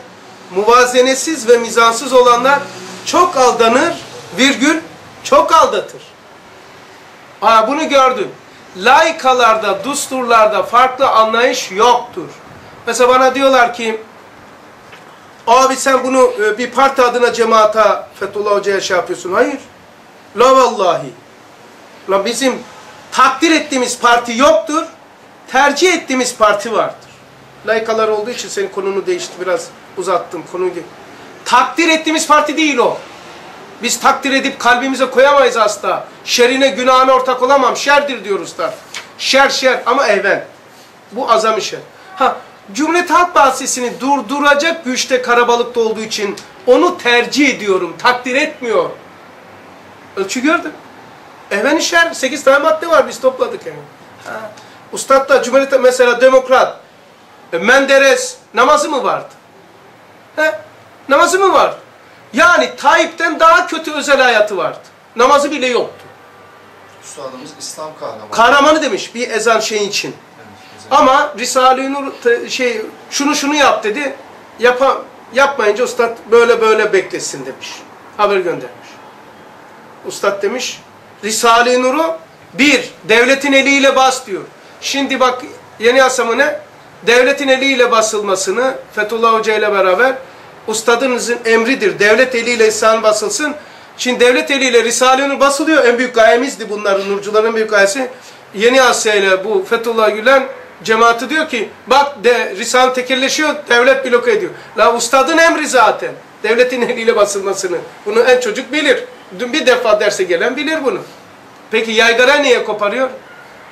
muvazenesiz ve mizansız olanlar çok aldanır, virgül, çok aldatır. Aa, bunu gördüm. Laikalarda, dusturlarda farklı anlayış yoktur. Mesela bana diyorlar ki, abi sen bunu e, bir parti adına cemaata Fethullah Hoca'ya şey yapıyorsun. Hayır. La vallahi. La bizim takdir ettiğimiz parti yoktur. Tercih ettiğimiz parti vardır. Layıkalar olduğu için senin konunu değişti. Biraz uzattım konuyu. Takdir ettiğimiz parti değil o. Biz takdir edip kalbimize koyamayız asla. Şerine günahına ortak olamam. Şerdir diyoruz da. Şer şer ama evven. Bu azami şer. Ha, Cumhuriyet Halk Partisi'ni durduracak güçte karabalıkta olduğu için Onu tercih ediyorum, takdir etmiyor. Ölçü gördüm. Ehven işer, 8 tane madde var biz topladık yani. Ha. Ustad da Cumhuriyet'te mesela demokrat, e, Menderes namazı mı vardı? He? Namazı mı vardı? Yani Tayyip'ten daha kötü özel hayatı vardı. Namazı bile yoktu. Üstadımız İslam kahramanı. Kahramanı demiş bir ezan şeyin için. Evet, güzel. Ama Risale-i Nur şey şunu şunu yap dedi. Yapa, yapmayınca ustad böyle böyle beklesin demiş. Haber göndermiş. Ustad demiş Risale-i Nur'u bir devletin eliyle bas diyor. Şimdi bak yeni yasamı ne? Devletin eliyle basılmasını Fethullah Hoca ile beraber ustadınızın emridir. Devlet eliyle İslam basılsın. Şimdi devlet eliyle Risale-i Nur basılıyor. En büyük gayemizdi bunların, Nurcuların büyük gayesi. Yeni Asya ile bu Fethullah Gülen cemaati diyor ki bak de Risale tekelleşiyor, devlet bloke ediyor. La ustadın emri zaten. Devletin eliyle basılmasını. Bunu en çocuk bilir. Dün bir defa derse gelen bilir bunu. Peki yaygara niye koparıyor?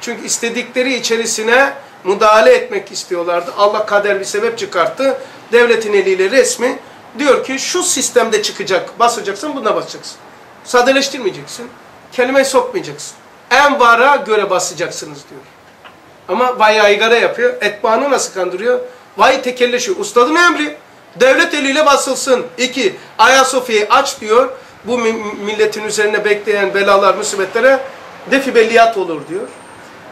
Çünkü istedikleri içerisine müdahale etmek istiyorlardı. Allah kader bir sebep çıkarttı. Devletin eliyle resmi diyor ki şu sistemde çıkacak. Basacaksın buna basacaksın. Sadeleştirmeyeceksin. Kelimeyi sokmayacaksın. En vara göre basacaksınız diyor. Ama vay yaygara yapıyor. Etbaanı nasıl kandırıyor? Vay tekelleşiyor. Ustadın emri. Devlet eliyle basılsın. İki, Ayasofya'yı aç diyor. Bu mi- milletin üzerine bekleyen belalar, musibetlere defi belliyat olur diyor.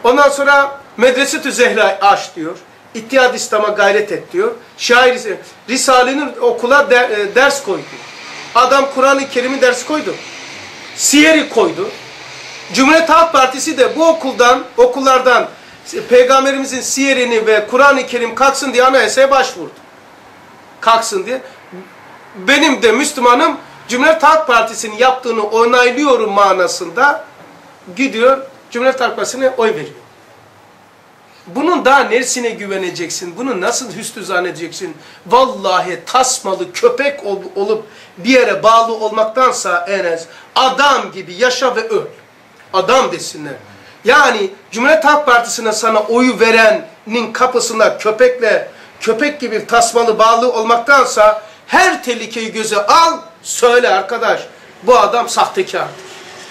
Ondan sonra Medreset-ü Zehra aç diyor. İttihad İslam'a gayret et diyor. Şair Risale'nin okula de- e, ders koydu. Adam Kur'an-ı Kerim'i ders koydu. Siyeri koydu. Cumhuriyet Halk Partisi de bu okuldan, okullardan Peygamberimizin siyerini ve Kur'an-ı Kerim kalksın diye anayasaya başvurdu. Kalksın diye. Benim de Müslümanım Cumhuriyet Halk Partisi'nin yaptığını onaylıyorum manasında gidiyor Cumhuriyet Halk Partisi'ne oy veriyor. Bunun daha neresine güveneceksin? Bunu nasıl hüsnü zannedeceksin? Vallahi tasmalı köpek ol- olup bir yere bağlı olmaktansa Enes adam gibi yaşa ve öl. Adam desinler. Yani Cumhuriyet Halk Partisi'ne sana oyu verenin kapısında köpekle köpek gibi tasmalı bağlı olmaktansa her tehlikeyi göze al, söyle arkadaş. Bu adam sahtekardır.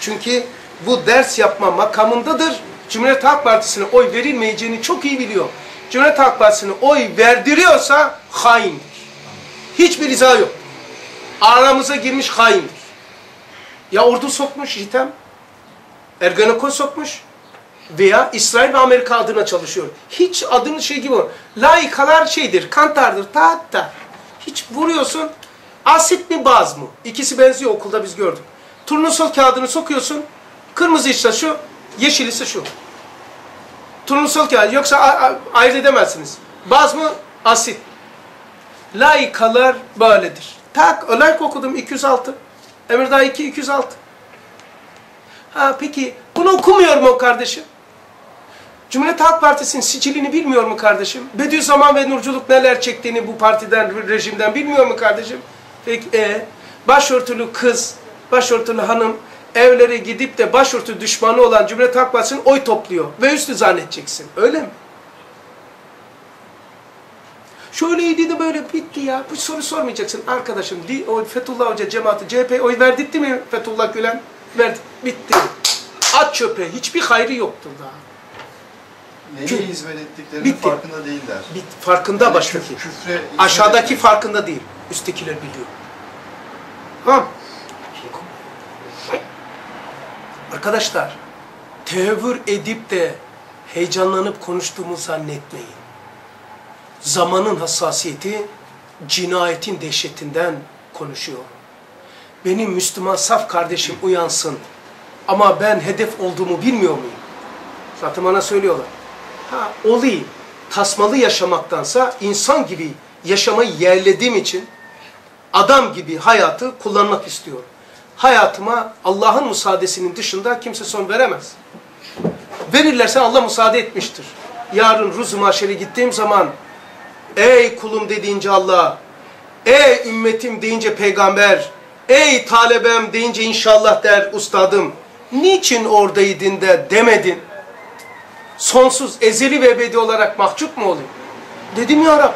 Çünkü bu ders yapma makamındadır. Cumhuriyet Halk Partisi'ne oy verilmeyeceğini çok iyi biliyor. Cumhuriyet Halk Partisi'ne oy verdiriyorsa haindir. Hiçbir izah yok. Aramıza girmiş haindir. Ya ordu sokmuş JITEM, Ergenekon sokmuş veya İsrail ve Amerika adına çalışıyor. Hiç adını şey gibi Laikalar şeydir, kantardır, ta ta. Hiç vuruyorsun, asit mi baz mı? İkisi benziyor okulda biz gördük. Turnusol kağıdını sokuyorsun, kırmızı ise şu, yeşil ise şu. Turnusol kağıdı, yoksa ayırt edemezsiniz. Baz mı? Asit. Laikalar böyledir. Tak, laik okudum 206. Emirdağ 2, 206. Ha peki bunu okumuyor mu o kardeşim? Cumhuriyet Halk Partisi'nin sicilini bilmiyor mu kardeşim? Bediüzzaman ve Nurculuk neler çektiğini bu partiden, rejimden bilmiyor mu kardeşim? Peki e, başörtülü kız, başörtülü hanım evlere gidip de başörtü düşmanı olan Cumhuriyet Halk Partisi'nin oy topluyor ve üstü zannedeceksin. Öyle mi? Şöyleydi de böyle bitti ya. Bu soru sormayacaksın arkadaşım. Di, o Fethullah Hoca cemaati CHP oy verdirtti mi Fethullah Gülen? Verdi. Bitti. At çöpe. Hiçbir hayrı yoktur daha. Neye Çünkü- hizmet ettiklerinin Bitti. farkında değiller. Bit, farkında Yani baştaki. küf- küfre Aşağıdaki farkında değil. Üsttekiler biliyor. Tamam. Arkadaşlar, tevhür edip de heyecanlanıp konuştuğumu zannetmeyin. Zamanın hassasiyeti, cinayetin dehşetinden konuşuyor. Benim Müslüman saf kardeşim uyansın. Ama ben hedef olduğumu bilmiyor muyum? Zaten bana söylüyorlar. Ha, olayım. Tasmalı yaşamaktansa insan gibi yaşamayı yerlediğim için adam gibi hayatı kullanmak istiyorum. Hayatıma Allah'ın müsaadesinin dışında kimse son veremez. Verirlerse Allah müsaade etmiştir. Yarın Ruz-u gittiğim zaman ey kulum dediğince Allah, ey ümmetim deyince peygamber, ey talebem deyince inşallah der ustadım. Niçin oradaydın da demedin? Sonsuz, ezeli ve ebedi olarak mahcup mu olayım? Dedim ya Rab.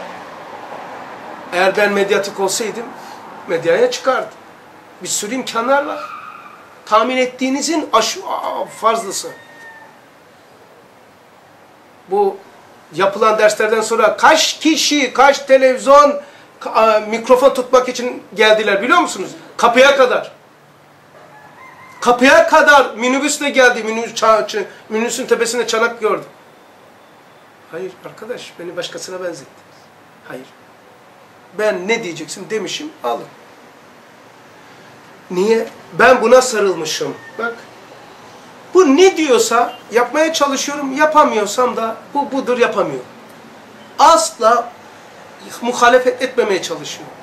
Eğer ben medyatik olsaydım medyaya çıkardı. Bir sürü imkanlar var. Tahmin ettiğinizin aşı, fazlası. Bu yapılan derslerden sonra kaç kişi, kaç televizyon, mikrofon tutmak için geldiler biliyor musunuz? Kapıya kadar. Kapıya kadar minibüsle geldi. Minibüs, minibüsün tepesinde çanak gördüm. Hayır arkadaş beni başkasına benzettiniz. Hayır. Ben ne diyeceksin demişim alın. Niye? Ben buna sarılmışım. Bak. Bu ne diyorsa yapmaya çalışıyorum. Yapamıyorsam da bu budur yapamıyorum. Asla muhalefet etmemeye çalışıyorum.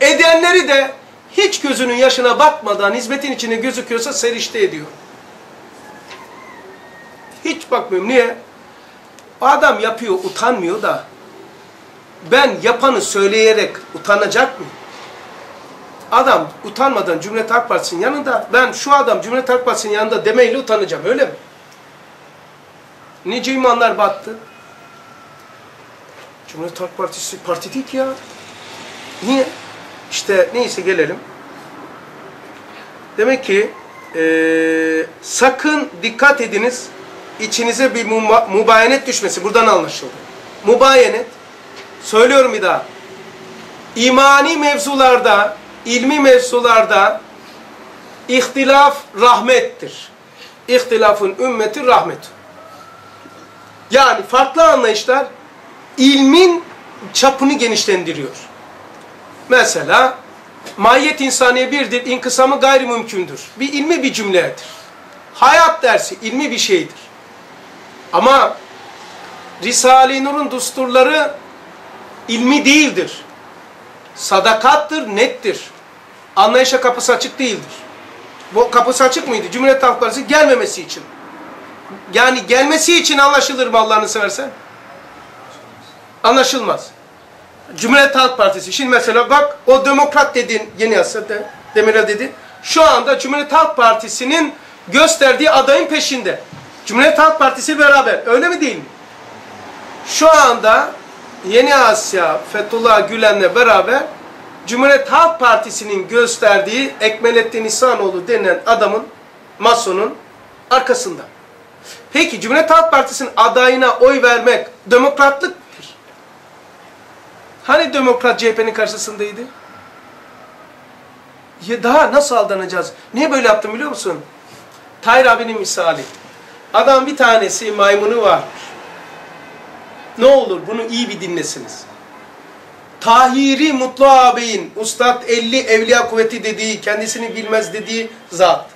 Edenleri de hiç gözünün yaşına bakmadan hizmetin içine gözüküyorsa serişte ediyor. Hiç bakmıyorum. Niye? Adam yapıyor, utanmıyor da ben yapanı söyleyerek utanacak mıyım? Adam utanmadan Cumhuriyet Halk Partisi'nin yanında ben şu adam Cumhuriyet Halk Partisi'nin yanında demeyle utanacağım öyle mi? Nice imanlar battı. Cumhuriyet Halk Partisi parti değil ki ya. Niye? İşte neyse gelelim. Demek ki eee, sakın dikkat ediniz içinize bir muba- mubayenet düşmesi buradan anlaşıldı. Mubayenet söylüyorum bir daha. İmani mevzularda, ilmi mevzularda ihtilaf rahmettir. İhtilafın ümmeti rahmet. Yani farklı anlayışlar ilmin çapını genişlendiriyor. Mesela mahiyet insaniye birdir, inkısamı gayrimümkündür. Bir ilmi bir cümledir. Hayat dersi ilmi bir şeydir. Ama Risale-i Nur'un dusturları ilmi değildir. Sadakattır, nettir. Anlayışa kapısı açık değildir. Bu kapısı açık mıydı? Cumhuriyet Halk Partisi gelmemesi için. Yani gelmesi için anlaşılır mı Allah'ını seversen? Anlaşılmaz. Cumhuriyet Halk Partisi. Şimdi mesela bak o demokrat dediğin yeni yasa de, Demirel dedi. Şu anda Cumhuriyet Halk Partisi'nin gösterdiği adayın peşinde. Cumhuriyet Halk Partisi beraber. Öyle mi değil mi? Şu anda Yeni Asya Fethullah Gülen'le beraber Cumhuriyet Halk Partisi'nin gösterdiği Ekmelettin İhsanoğlu denilen adamın, masonun arkasında. Peki Cumhuriyet Halk Partisi'nin adayına oy vermek demokratlıktır. Hani demokrat CHP'nin karşısındaydı? Ya daha nasıl aldanacağız? Niye böyle yaptım biliyor musun? Tahir abinin misali. Adam bir tanesi maymunu varmış. Ne olur bunu iyi bir dinlesiniz. Tahiri Mutlu ağabeyin Ustad 50 Evliya Kuvveti dediği, kendisini bilmez dediği zat.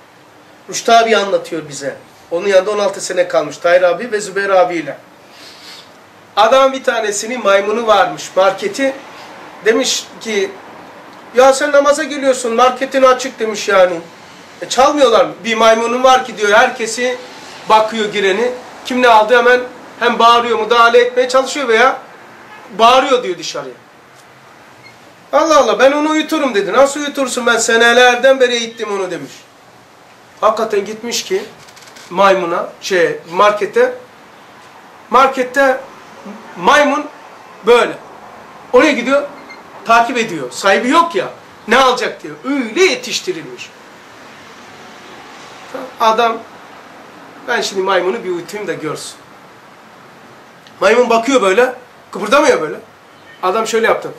Rüştü abi anlatıyor bize. Onun yanında 16 sene kalmış Tahir abi ve Zübeyir abiyle. Adam bir tanesinin maymunu varmış marketi. Demiş ki ya sen namaza geliyorsun marketin açık demiş yani. E çalmıyorlar mı? Bir maymunun var ki diyor herkesi bakıyor gireni. Kim ne aldı hemen hem bağırıyor müdahale etmeye çalışıyor veya bağırıyor diyor dışarıya. Allah Allah ben onu uyuturum dedi. Nasıl uyutursun ben senelerden beri eğittim onu demiş. Hakikaten gitmiş ki maymuna şey markete markette maymun böyle. Oraya gidiyor takip ediyor. Sahibi yok ya. Ne alacak diyor. Öyle yetiştirilmiş. Adam ben şimdi maymunu bir uyutayım da görsün. Maymun bakıyor böyle. Kıpırdamıyor böyle. Adam şöyle yaptı.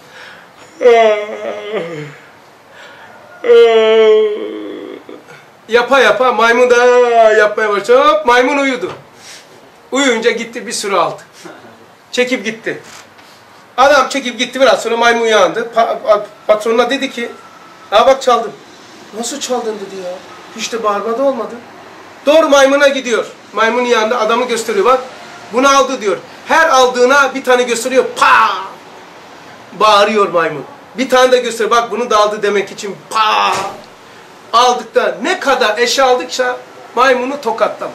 Yapa yapa maymun da yapmaya başladı. Hop maymun uyudu. Uyuyunca gitti bir sürü aldı. Çekip gitti. Adam çekip gitti biraz sonra maymun uyandı. Pa patronuna dedi ki ya bak çaldım. Nasıl çaldın dedi ya. Hiç de bağırma da olmadı. Doğru maymuna gidiyor. Maymun yanında adamı gösteriyor bak. Bunu aldı diyor. Her aldığına bir tane gösteriyor. Pa! Bağırıyor maymun. Bir tane de gösteriyor. Bak bunu da aldı demek için. Pa! Aldıkta ne kadar eşya aldıkça maymunu tokatlamış.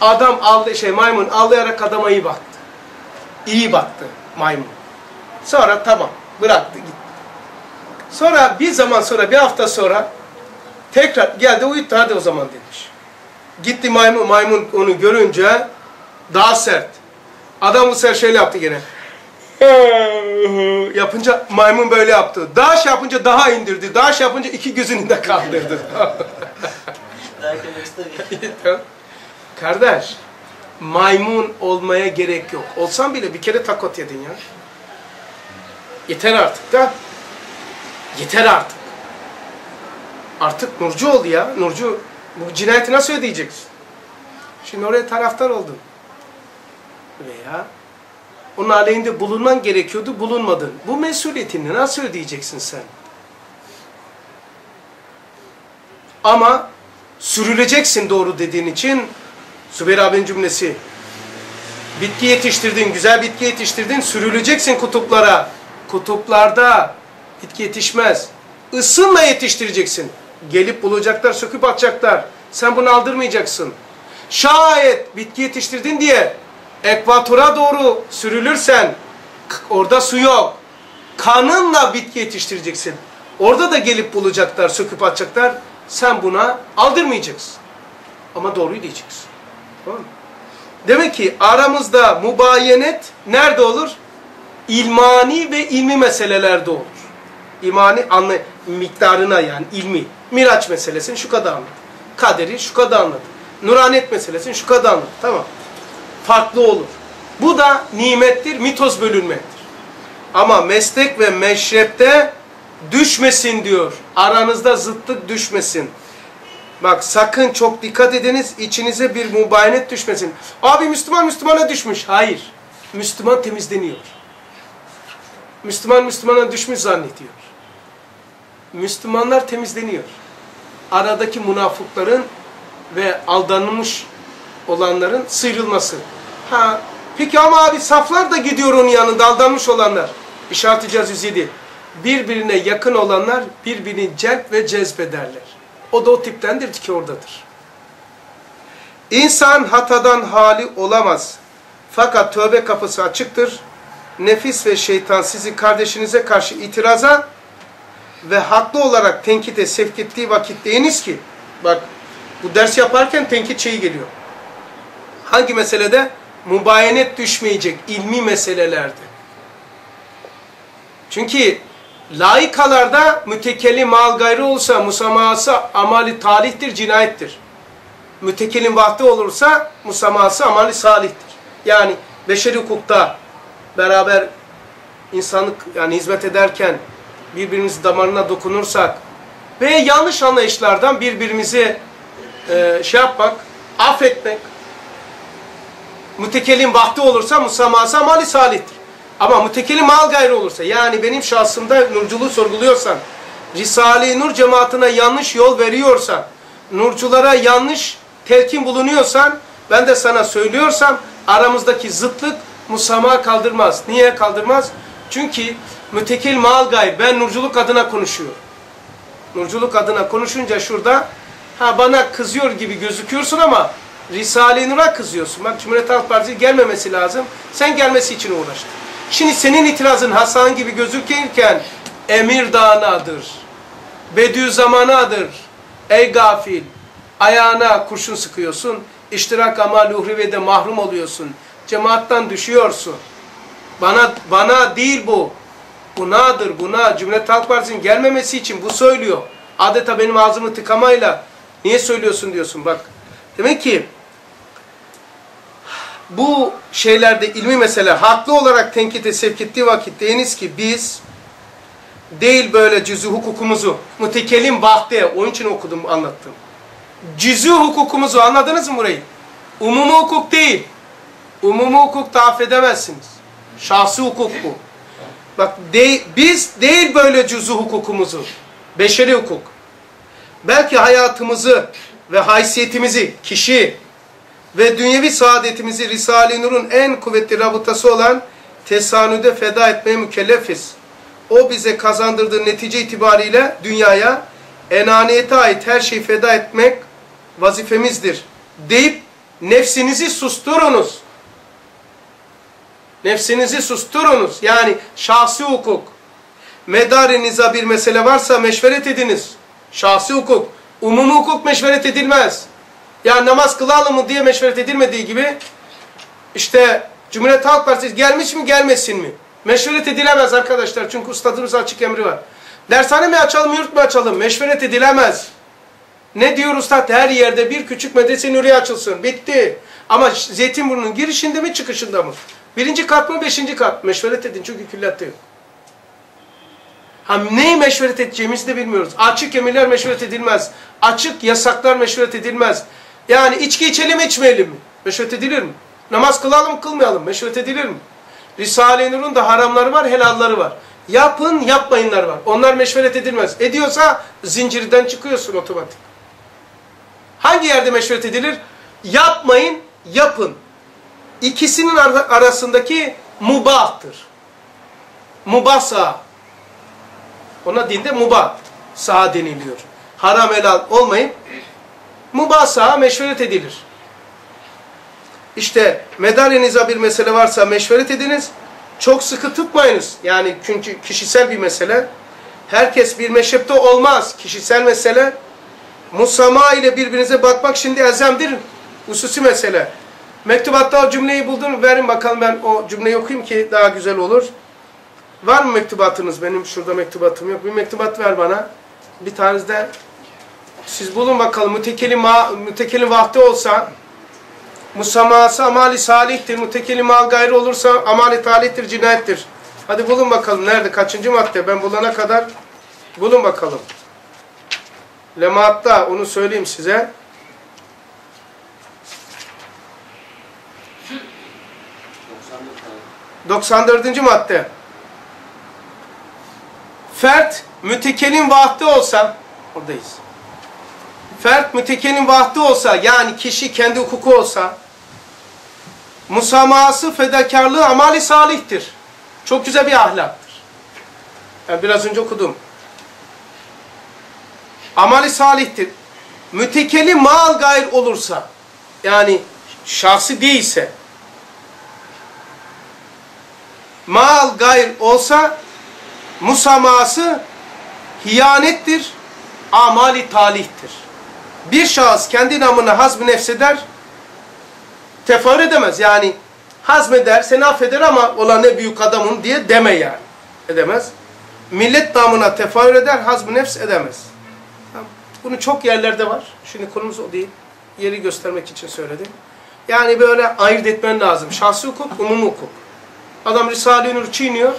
Adam aldı şey maymun ağlayarak adama iyi baktı. İyi baktı maymun. Sonra tamam bıraktı gitti. Sonra bir zaman sonra bir hafta sonra tekrar geldi uyuttu hadi o zaman demiş. Gitti maymun, maymun onu görünce daha sert. Adam bu sefer şöyle yaptı gene. yapınca maymun böyle yaptı. Daha şey yapınca daha indirdi. Daha şey yapınca iki gözünü de kaldırdı. Kardeş, maymun olmaya gerek yok. Olsan bile bir kere takot yedin ya. Yeter artık da. Yeter artık. Artık Nurcu oldu ya. Nurcu, bu cinayeti nasıl ödeyeceksin? Şimdi oraya taraftar oldun. Veya onun aleyhinde bulunman gerekiyordu, bulunmadın. Bu mesuliyetini nasıl ödeyeceksin sen? Ama sürüleceksin doğru dediğin için Sübeyir abinin cümlesi bitki yetiştirdin, güzel bitki yetiştirdin, sürüleceksin kutuplara. Kutuplarda bitki yetişmez. Isınla yetiştireceksin. Gelip bulacaklar, söküp atacaklar. Sen bunu aldırmayacaksın. Şayet bitki yetiştirdin diye ekvatora doğru sürülürsen orada su yok. Kanınla bitki yetiştireceksin. Orada da gelip bulacaklar, söküp atacaklar. Sen buna aldırmayacaksın. Ama doğruyu diyeceksin. Tamam mı? Demek ki aramızda mubayenet nerede olur? İlmani ve ilmi meselelerde olur. İmani anla miktarına yani ilmi. Miraç meselesini şu kadar anladı. Kaderi şu kadar anladı. Nuranet meselesini şu kadar anladı. Tamam. Farklı olur. Bu da nimettir, mitoz bölünmektir. Ama meslek ve meşrepte düşmesin diyor. Aranızda zıtlık düşmesin. Bak sakın çok dikkat ediniz içinize bir mubayenet düşmesin. Abi Müslüman Müslümana düşmüş. Hayır. Müslüman temizleniyor. Müslüman Müslümana düşmüş zannediyor. Müslümanlar temizleniyor. Aradaki münafıkların ve aldanılmış olanların sıyrılması. Ha, peki ama abi saflar da gidiyor onun yanında aldanmış olanlar. İşaret-i Caz 107. Birbirine yakın olanlar birbirini celp ve cezbederler. O da o tiptendir ki oradadır. İnsan hatadan hali olamaz. Fakat tövbe kapısı açıktır. Nefis ve şeytan sizi kardeşinize karşı itiraza ve haklı olarak tenkite sevk ettiği vakit deyiniz ki, bak bu ders yaparken tenkit şeyi geliyor. Hangi meselede? Mubayenet düşmeyecek ilmi meselelerde. Çünkü laikalarda mütekellim mal gayrı olsa musamahası amali talihtir, cinayettir. Mütekellim vahdi olursa musamahası amali salihtir. Yani beşeri hukukta beraber insanlık yani hizmet ederken birbirimiz damarına dokunursak ve yanlış anlayışlardan birbirimizi e, şey yapmak, affetmek, mütekellim vakti olursa musamahası amali salihtir. Ama mütekellim mal gayrı olursa yani benim şahsımda nurculuğu sorguluyorsan, Risale-i Nur cemaatine yanlış yol veriyorsan, nurculara yanlış telkin bulunuyorsan, ben de sana söylüyorsam aramızdaki zıtlık musamaha kaldırmaz. Niye kaldırmaz? Çünkü mütekil mal gayr, ben nurculuk adına konuşuyorum. Nurculuk adına konuşunca şurada ha bana kızıyor gibi gözüküyorsun ama Risale-i Nur'a kızıyorsun. Bak Cumhuriyet Halk Partisi gelmemesi lazım. Sen gelmesi için uğraştın. Şimdi senin itirazın Hasan gibi gözükürken Emir Dağı'nadır. Bediüzzaman'adır. Ey gafil. Ayağına kurşun sıkıyorsun. İştirak ama luhrivede mahrum oluyorsun. Cemaattan düşüyorsun. Bana bana değil bu. Bunadır buna. Cumhuriyet Halk Partisi'nin gelmemesi için bu söylüyor. Adeta benim ağzımı tıkamayla niye söylüyorsun diyorsun bak. Demek ki bu şeylerde ilmi mesele haklı olarak tenkite sevk ettiği vakit deyiniz ki biz değil böyle cüzü hukukumuzu mütekellim bahte onun için okudum anlattım. Cüzü hukukumuzu anladınız mı burayı? Umumi hukuk değil. Umumi hukukta affedemezsiniz. Şahsi hukuk bu. Bak de, biz değil böyle cüzü hukukumuzu. Beşeri hukuk. Belki hayatımızı ve haysiyetimizi, kişi ve dünyevi saadetimizi Risale-i Nur'un en kuvvetli rabıtası olan tesanüde feda etmeye mükellefiz. O bize kazandırdığı netice itibariyle dünyaya enaniyete ait her şeyi feda etmek vazifemizdir deyip nefsinizi susturunuz. Nefsinizi susturunuz. Yani şahsi hukuk. Medarinize bir mesele varsa meşveret ediniz. Şahsi hukuk. Umumi hukuk meşveret edilmez. Ya namaz kılalım mı diye meşveret edilmediği gibi işte Cumhuriyet Halk Partisi gelmiş mi gelmesin mi? Meşveret edilemez arkadaşlar çünkü ustadımız açık emri var. Dershane mi açalım, yurt mu açalım? Meşveret edilemez. Ne diyor ustad? Her yerde bir küçük medrese nuriye açılsın. Bitti. Ama Zeytinburnu'nun girişinde mi çıkışında mı? Birinci kat mı, beşinci kat? Meşveret edin çünkü külliyatta yok. Ha, neyi meşveret edeceğimizi de bilmiyoruz. Açık emirler meşveret edilmez. Açık yasaklar meşveret edilmez. Yani içki içelim içmeyelim mi? Meşveret edilir mi? Namaz kılalım kılmayalım? Meşveret edilir mi? Risale-i Nur'un da haramları var, helalları var. Yapın, yapmayınlar var. Onlar meşveret edilmez. Ediyorsa zincirden çıkıyorsun otomatik. Hangi yerde meşveret edilir? Yapmayın, yapın. İkisinin ar- arasındaki mubahtır. Mubah sağ. Ona dinde mubah sağ deniliyor. Haram helal olmayıp mubah sağa meşveret edilir. İşte medalyanıza bir mesele varsa meşveret ediniz. Çok sıkı tutmayınız. Yani çünkü kişisel bir mesele. Herkes bir meşrepte olmaz. Kişisel mesele. Musama ile birbirinize bakmak şimdi elzemdir. Hususi mesele. Mektubatta o cümleyi buldum. Verin bakalım ben o cümleyi okuyayım ki daha güzel olur. Var mı mektubatınız? Benim şurada mektubatım yok. Bir mektubat ver bana. Bir tanesi de siz bulun bakalım. Mütekeli, ma, mütekeli vahdi olsa musaması amali salihtir. Mütekeli mal gayrı olursa amali talihtir, cinayettir. Hadi bulun bakalım. Nerede? Kaçıncı madde? Ben bulana kadar bulun bakalım. Lemaat'ta onu söyleyeyim size. 94. madde. Fert mütekelin vahdi olsa, oradayız. Fert mütekelin vahdi olsa, yani kişi kendi hukuku olsa, musamahası, fedakarlığı amali salihtir. Çok güzel bir ahlaktır. Ben biraz önce okudum. Amali salihtir. Mütekeli mal gayr olursa, yani şahsi değilse, mal gayr olsa, musaması hiyanettir, amali talihtir. Bir şahıs kendi namına hazm nefseder, teferruat edemez. Yani hazmeder, seni affeder ama olan ne büyük adamım diye deme yani. Edemez. Millet namına teferruat eder, hazm nefs edemez. Bunu çok yerlerde var. Şimdi konumuz o değil. Yeri göstermek için söyledim. Yani böyle ayırt etmen lazım. Şahsi hukuk, umum hukuk. Adam Risale-i Nur çiğniyor.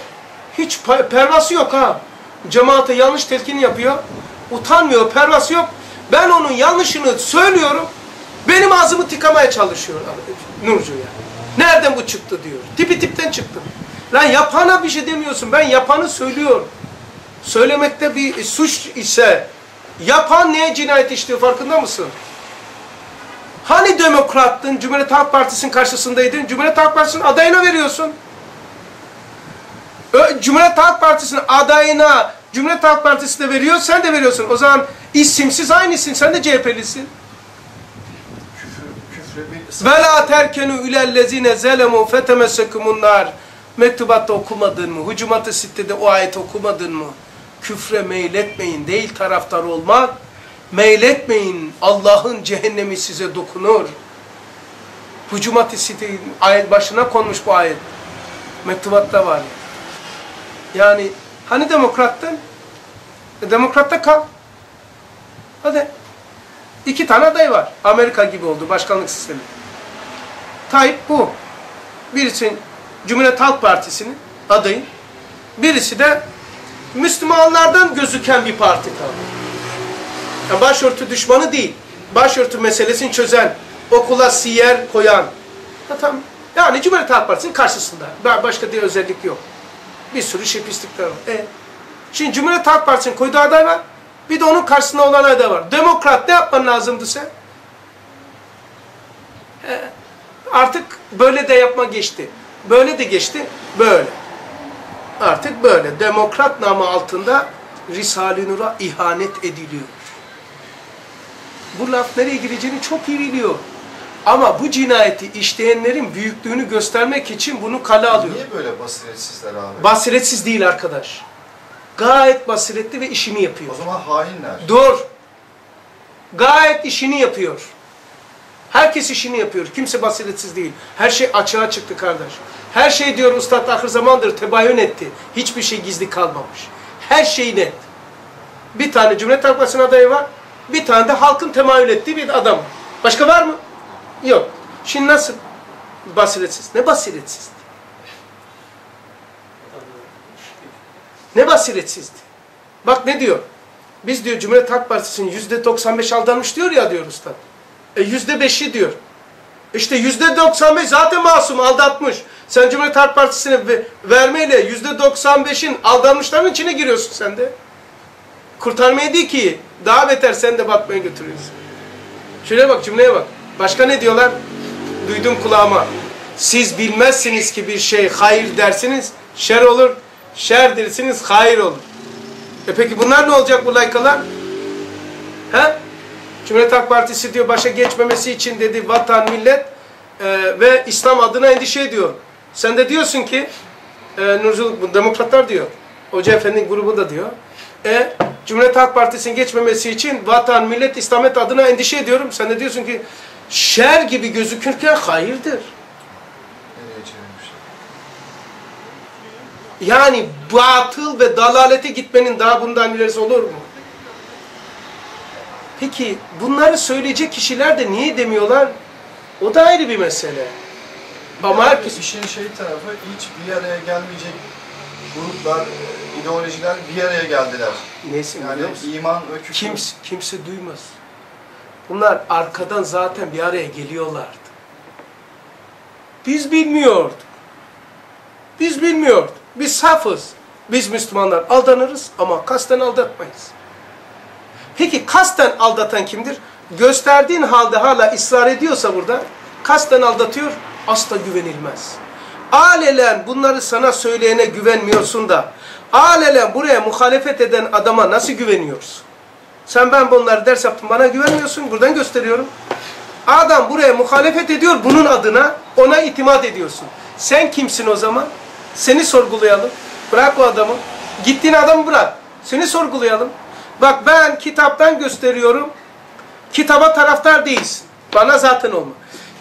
Hiç pervası yok ha. Cemaate yanlış telkin yapıyor. Utanmıyor, pervası yok. Ben onun yanlışını söylüyorum. Benim ağzımı tıkamaya çalışıyor Nurcu ya. Nereden bu çıktı diyor. Tipi tipten çıktı. Lan yapana bir şey demiyorsun. Ben yapanı söylüyorum. Söylemekte bir suç ise yapan neye cinayet işliyor farkında mısın? Hani demokrattın, Cumhuriyet Halk Partisi'nin karşısındaydın, Cumhuriyet Halk Partisi'nin adayına veriyorsun. Cumhuriyet Halk Partisi'nin adayına Cumhuriyet Halk Partisi de veriyor, sen de veriyorsun. O zaman isimsiz aynı isim, sen de CHP'lisin. Ve la terkenu ilellezine zelemu fetemessekumunnar. Mektubatta okumadın mı? Hucumat-ı Sitte'de o ayet okumadın mı? Küfre meyletmeyin, değil taraftar olmak. Meyletmeyin, Allah'ın cehennemi size dokunur. Hucumat-ı Sitte ayet başına konmuş bu ayet. Mektubatta var. Yani hani demokrattın? E, demokratta kal. Hadi. İki tane aday var. Amerika gibi oldu başkanlık sistemi. Tayyip bu. Birisi Cumhuriyet Halk Partisi'nin adayı. Birisi de Müslümanlardan gözüken bir parti tabii. Yani başörtü düşmanı değil. Başörtü meselesini çözen, okula siyer koyan. Ya tamam. Yani Cumhuriyet Halk Partisi'nin karşısında. Başka bir özellik yok. Bir sürü şey pislikler var. E, şimdi Cumhuriyet Halk Partisi'nin koyduğu aday var. Bir de onun karşısında olan aday var. Demokrat ne yapman lazımdı sen? E, artık böyle de yapma geçti. Böyle de geçti. Böyle. Artık böyle. Demokrat namı altında Risale-i Nur'a ihanet ediliyor. Bu laf nereye gireceğini çok iyi biliyor. Ama bu cinayeti işleyenlerin büyüklüğünü göstermek için bunu kale alıyor. Niye böyle basiretsizler abi? Basiretsiz değil arkadaş. Gayet basiretli ve işini yapıyor. O zaman hainler. Dur. Gayet işini yapıyor. Herkes işini yapıyor. Kimse basiretsiz değil. Her şey açığa çıktı kardeş. Her şey diyor Ustad ahir zamandır tebayün etti. Hiçbir şey gizli kalmamış. Her şey net. Bir tane Cumhuriyet Halk adayı var. Bir tane de halkın temayül ettiği bir adam. Başka var mı? Yok. Şimdi nasıl basiretsiz? Ne basiretsiz? Ne basiretsizdi? Bak ne diyor? Biz diyor Cumhuriyet Halk Partisi'nin yüzde 95 aldanmış diyor ya diyor usta. E yüzde beşi diyor. İşte yüzde 95 zaten masum aldatmış. Sen Cumhuriyet Halk Partisi'ne ve- vermeyle yüzde 95'in aldanmışların içine giriyorsun sen de. Kurtarmaya değil ki. Daha beter sen de batmaya götürüyorsun. Şuraya bak cümleye bak. Başka ne diyorlar? Duydum kulağıma. Siz bilmezsiniz ki bir şey hayır dersiniz, şer olur. Şer dersiniz, hayır olur. E peki bunlar ne olacak bu laykalar? He? Cumhuriyet Halk Partisi diyor başa geçmemesi için dedi vatan, millet e, ve İslam adına endişe ediyor. Sen de diyorsun ki e, Nurculuk, demokratlar diyor. Hoca Efendi grubu da diyor. E, Cumhuriyet Halk Partisi'nin geçmemesi için vatan, millet, İslamet adına endişe ediyorum. Sen de diyorsun ki şer gibi gözükürken hayırdır. Yani batıl ve dalalete gitmenin daha bundan ilerisi olur mu? Peki bunları söyleyecek kişiler de niye demiyorlar? O da ayrı bir mesele. Ama herkes... İşin şey tarafı hiç bir araya gelmeyecek gruplar, ideolojiler bir araya geldiler. Neyse Yani iman küfür. Kimse, kimse duymaz. Bunlar arkadan zaten bir araya geliyorlardı. Biz bilmiyorduk. Biz bilmiyorduk. Biz safız. Biz Müslümanlar aldanırız ama kasten aldatmayız. Peki kasten aldatan kimdir? Gösterdiğin halde hala ısrar ediyorsa burada kasten aldatıyor asla güvenilmez. Alelen bunları sana söyleyene güvenmiyorsun da alelen buraya muhalefet eden adama nasıl güveniyorsun? Sen ben bunları ders yaptım bana güvenmiyorsun buradan gösteriyorum. Adam buraya muhalefet ediyor bunun adına ona itimat ediyorsun. Sen kimsin o zaman? Seni sorgulayalım. Bırak o adamı. Gittiğin adamı bırak. Seni sorgulayalım. Bak ben kitaptan gösteriyorum. Kitaba taraftar değilsin. Bana zaten olma.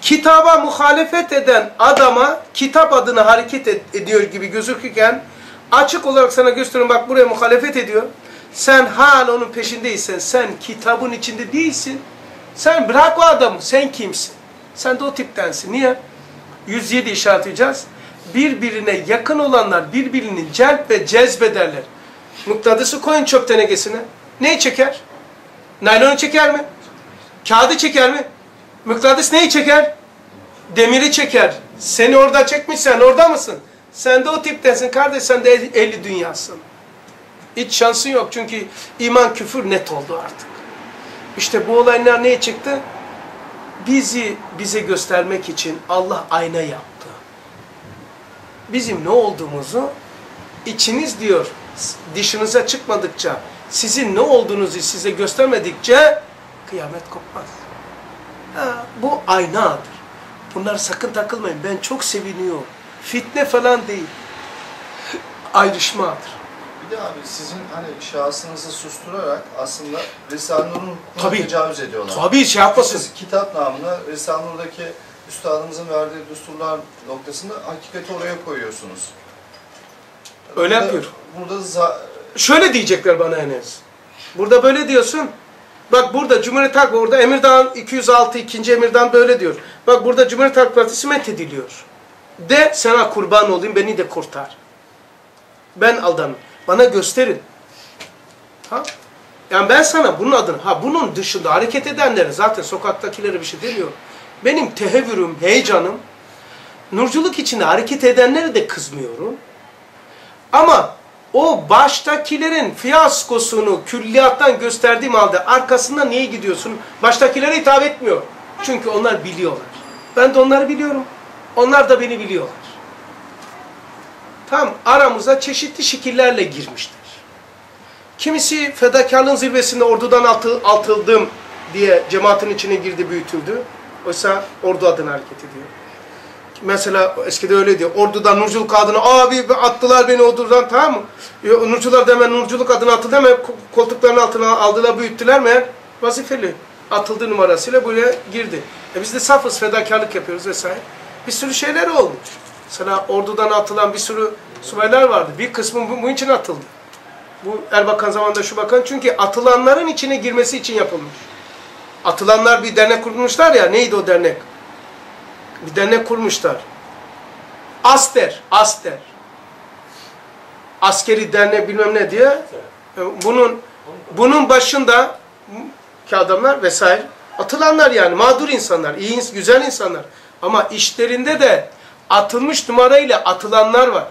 Kitaba muhalefet eden adama kitap adına hareket et- ediyor gibi gözükürken açık olarak sana gösteriyorum bak buraya muhalefet ediyor. Sen hala onun peşindeysen sen kitabın içinde değilsin. Sen bırak o adamı. Sen kimsin? Sen de o tiptensin. Niye? 107 işaretleyeceğiz. Birbirine yakın olanlar birbirini celp ve cezbederler. Muktadısı koyun çöp tenekesine. Neyi çeker? Naylonu çeker mi? Kağıdı çeker mi? Mıknatıs neyi çeker? Demiri çeker. Seni orada çekmiş sen orada mısın? Sen de o tiptensin kardeş sen de el- ehli dünyasın. Hiç şansın yok çünkü iman küfür net oldu artık. İşte bu olaylar neye çıktı? Bizi bize göstermek için Allah ayna yaptı. Bizim ne olduğumuzu içiniz diyor dışınıza çıkmadıkça sizin ne olduğunuzu size göstermedikçe kıyamet kopmaz. Ha, bu aynadır. Bunlar sakın takılmayın. Ben çok seviniyorum. Fitne falan değil. Ayrışmadır. De abi sizin hani şahsınızı susturarak aslında Risale-i Nur'un tecavüz ediyorlar. Tabii şey yapmasın. Siz kitap namına Risale-i Nur'daki üstadımızın verdiği düsturlar noktasında hakikati oraya koyuyorsunuz. Öyle Burada- yapıyor. Burada Şöyle diyecekler bana Enes. Burada böyle diyorsun. Bak burada Cumhuriyet Halk orada Emirdağ 206 ikinci Emirdağ böyle diyor. Bak burada Cumhuriyet Halk Partisi methediliyor. De sana kurban olayım beni de kurtar. Ben aldanım. Bana gösterin. Ha? Yani ben sana bunun adına, ha bunun dışında hareket edenlere zaten sokaktakilere bir şey demiyorum. Benim tehevvürüm, heyecanım, nurculuk içinde hareket edenlere de kızmıyorum. Ama o baştakilerin fiyaskosunu külliyattan gösterdiğim halde arkasında niye gidiyorsun? Baştakilere hitap etmiyor. Çünkü onlar biliyorlar. Ben de onları biliyorum. Onlar da beni biliyorlar. Tam aramıza çeşitli şekillerle girmişler. Kimisi fedakarlığın zirvesinde ordudan altı, atıldım diye cemaatin içine girdi, büyütüldü. Oysa ordu adına hareket ediyor. Mesela eskide öyle diyor. Ordudan nurculuk adına abi attılar beni ordudan tamam mı? Nurcular da hemen nurculuk adına atıldı hemen ko- koltuklarının altına aldılar büyüttüler mi? Vazifeli. Atıldı numarasıyla buraya girdi. E biz de safız, fedakarlık yapıyoruz vesaire. Bir sürü şeyler olmuş. Mesela ordudan atılan bir sürü subaylar vardı. Bir kısmı bu, bu için atıldı. Bu Erbakan zamanında şu bakan çünkü atılanların içine girmesi için yapılmış. Atılanlar bir dernek kurmuşlar ya. Neydi o dernek? Bir dernek kurmuşlar. Aster, Aster. Askeri dernek bilmem ne diye. Bunun bunun başında ki adamlar vesaire atılanlar yani mağdur insanlar, iyi güzel insanlar. Ama işlerinde de atılmış numarayla atılanlar var.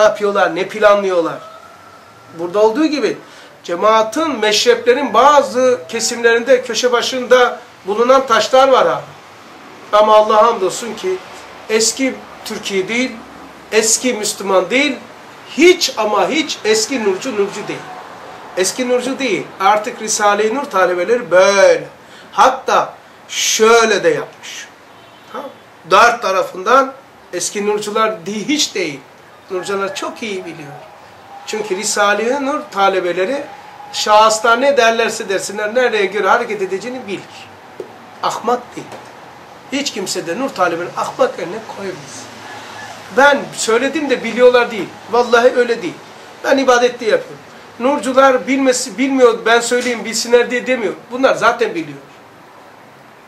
Ne yapıyorlar, ne planlıyorlar? Burada olduğu gibi cemaatin, meşreplerin bazı kesimlerinde köşe başında bulunan taşlar var ha. Ama Allah'a hamdolsun ki eski Türkiye değil, eski Müslüman değil, hiç ama hiç eski Nurcu Nurcu değil. Eski Nurcu değil. Artık Risale-i Nur talebeleri böyle. Hatta şöyle de yapmış. Tamam. Dört tarafından eski Nurcular değil, hiç değil. Nurcular çok iyi biliyor. Çünkü Risale-i Nur talebeleri şahıslar ne derlerse dersinler nereye göre hareket edeceğini bilir. Ahmak değil. Hiç kimse de Nur talebini ahmak eline koymaz. Ben söyledim de biliyorlar değil. Vallahi öyle değil. Ben ibadette yapıyorum. Nurcular bilmesi bilmiyor ben söyleyeyim bilsinler diye demiyor. Bunlar zaten biliyor.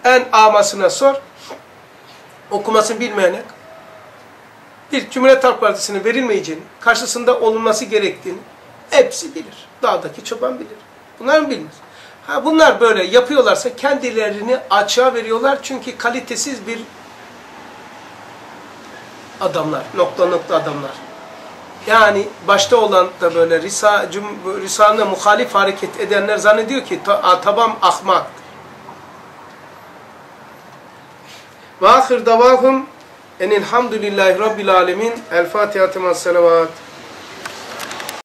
En amasına sor. Okumasını bilmeyene bir Cumhuriyet Halk Partisi'ne verilmeyeceğini, karşısında olunması gerektiğini hepsi bilir. Dağdaki çoban bilir. Bunlar mı bilmez? Ha bunlar böyle yapıyorlarsa kendilerini açığa veriyorlar çünkü kalitesiz bir adamlar, nokta nokta adamlar. Yani başta olan da böyle Risa, Risale'ne muhalif hareket edenler zannediyor ki tabam ahmak. Ve ahir davahum enilhamdülillahi rabbil alemin. El Fatiha temas.